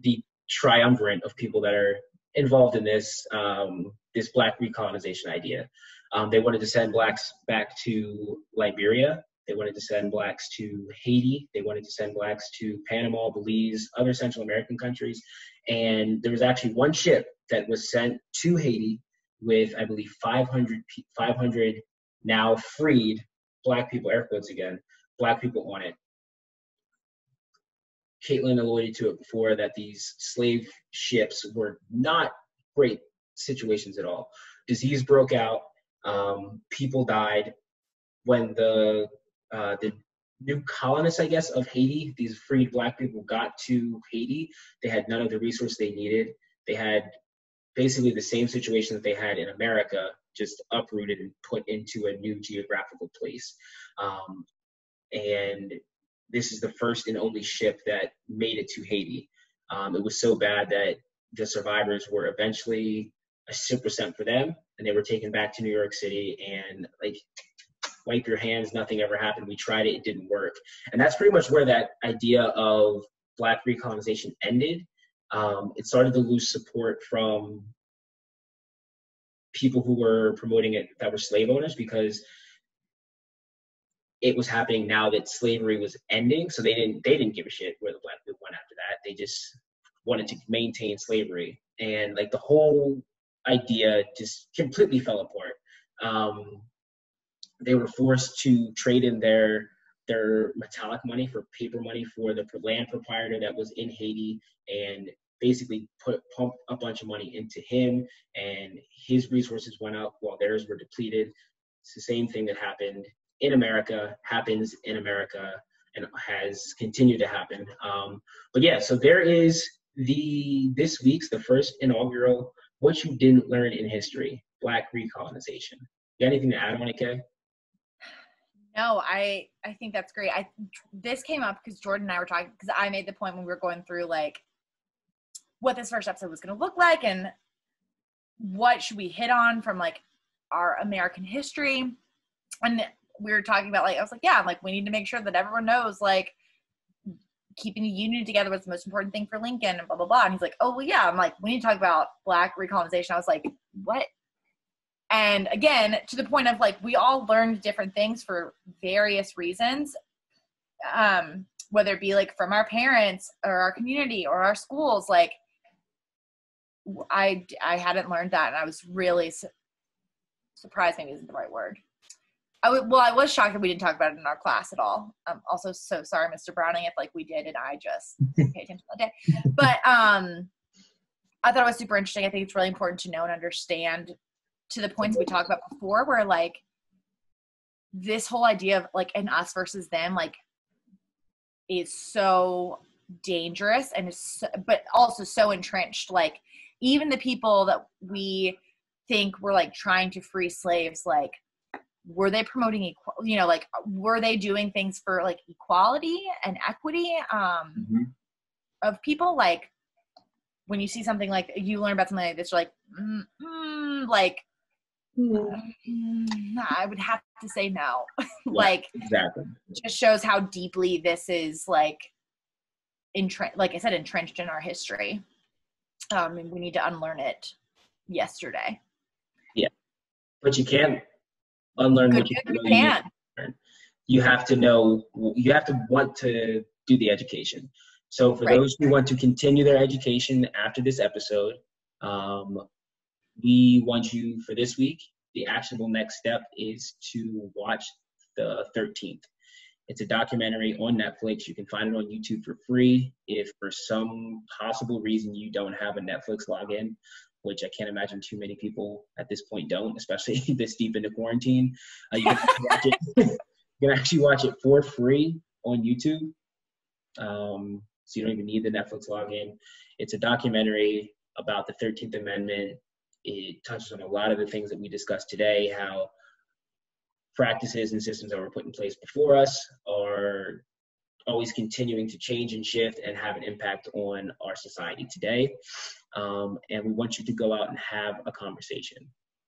S1: the triumvirate of people that are involved in this um, this black recolonization idea. Um, they wanted to send blacks back to Liberia. They wanted to send blacks to Haiti. They wanted to send blacks to Panama, Belize, other Central American countries. And there was actually one ship that was sent to Haiti with, I believe, 500, 500 now freed black people, air quotes again, black people on it. Kaitlin alluded to it before that these slave ships were not great situations at all. Disease broke out, um, people died. When the uh, the new colonists, I guess, of Haiti, these freed black people got to Haiti, they had none of the resources they needed. They had basically the same situation that they had in America, just uprooted and put into a new geographical place. Um, and this is the first and only ship that made it to Haiti. Um, it was so bad that the survivors were eventually a ship sent for them, and they were taken back to New York City. And like, wipe your hands, nothing ever happened. We tried it, it didn't work. And that's pretty much where that idea of black recolonization ended. Um, it started to lose support from people who were promoting it that were slave owners because it was happening now that slavery was ending. So they didn't they didn't give a shit where the black people went after that. They just wanted to maintain slavery. And like the whole idea just completely fell apart. Um, they were forced to trade in their their metallic money for paper money for the land proprietor that was in Haiti and basically put pump a bunch of money into him and his resources went up while theirs were depleted. It's the same thing that happened in America happens in America and has continued to happen. Um, but yeah, so there is the this week's the first inaugural "What You Didn't Learn in History" Black recolonization. You got anything to add on it, Kay?
S2: No, I I think that's great. I this came up because Jordan and I were talking because I made the point when we were going through like what this first episode was going to look like and what should we hit on from like our American history. And we were talking about like I was like, yeah, like we need to make sure that everyone knows like keeping the union together was the most important thing for Lincoln and blah blah blah. And he's like, oh well, yeah. I'm like, we need to talk about black recolonization. I was like, what? And again, to the point of like we all learned different things for various reasons, um, whether it be like from our parents or our community or our schools. Like, I I hadn't learned that, and I was really su- surprised. Maybe isn't the right word. I w- well, I was shocked that we didn't talk about it in our class at all. I'm also so sorry, Mr. Browning, if like we did and I just didn't pay attention that day. But um, I thought it was super interesting. I think it's really important to know and understand to the points we talked about before, where like this whole idea of like an us versus them, like, is so dangerous and is, so, but also so entrenched. Like, even the people that we think were like trying to free slaves, like were they promoting equal you know like were they doing things for like equality and equity um mm-hmm. of people? Like when you see something like you learn about something like this you're like mm, mm, like mm, i would have to say no. Like
S1: exactly.
S2: just shows how deeply this is like entrenched like i said entrenched in our history. Um and we need to unlearn it yesterday.
S1: Yeah. But you can unlearn
S2: Good, what you, you can.
S1: You have to know. You have to want to do the education. So for right. those who want to continue their education after this episode, um, we want you for this week. The actionable next step is to watch the 13th. It's a documentary on Netflix. You can find it on YouTube for free. If for some possible reason you don't have a Netflix login, which I can't imagine too many people at this point don't, especially this deep into quarantine. Uh, you, can it, you can actually watch it for free on YouTube. Um, so you don't even need the Netflix login. It's a documentary about the 13th Amendment. It touches on a lot of the things that we discussed today, how practices and systems that were put in place before us are always continuing to change and shift and have an impact on our society today. Um, and we want you to go out and have a conversation.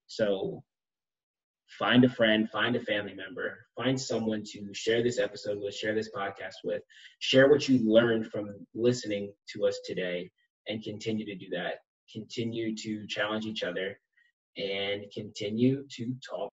S1: So find a friend, find a family member, find someone to share this episode with, share this podcast with, share what you learned from listening to us today, and continue to do that. Continue to challenge each other and continue to talk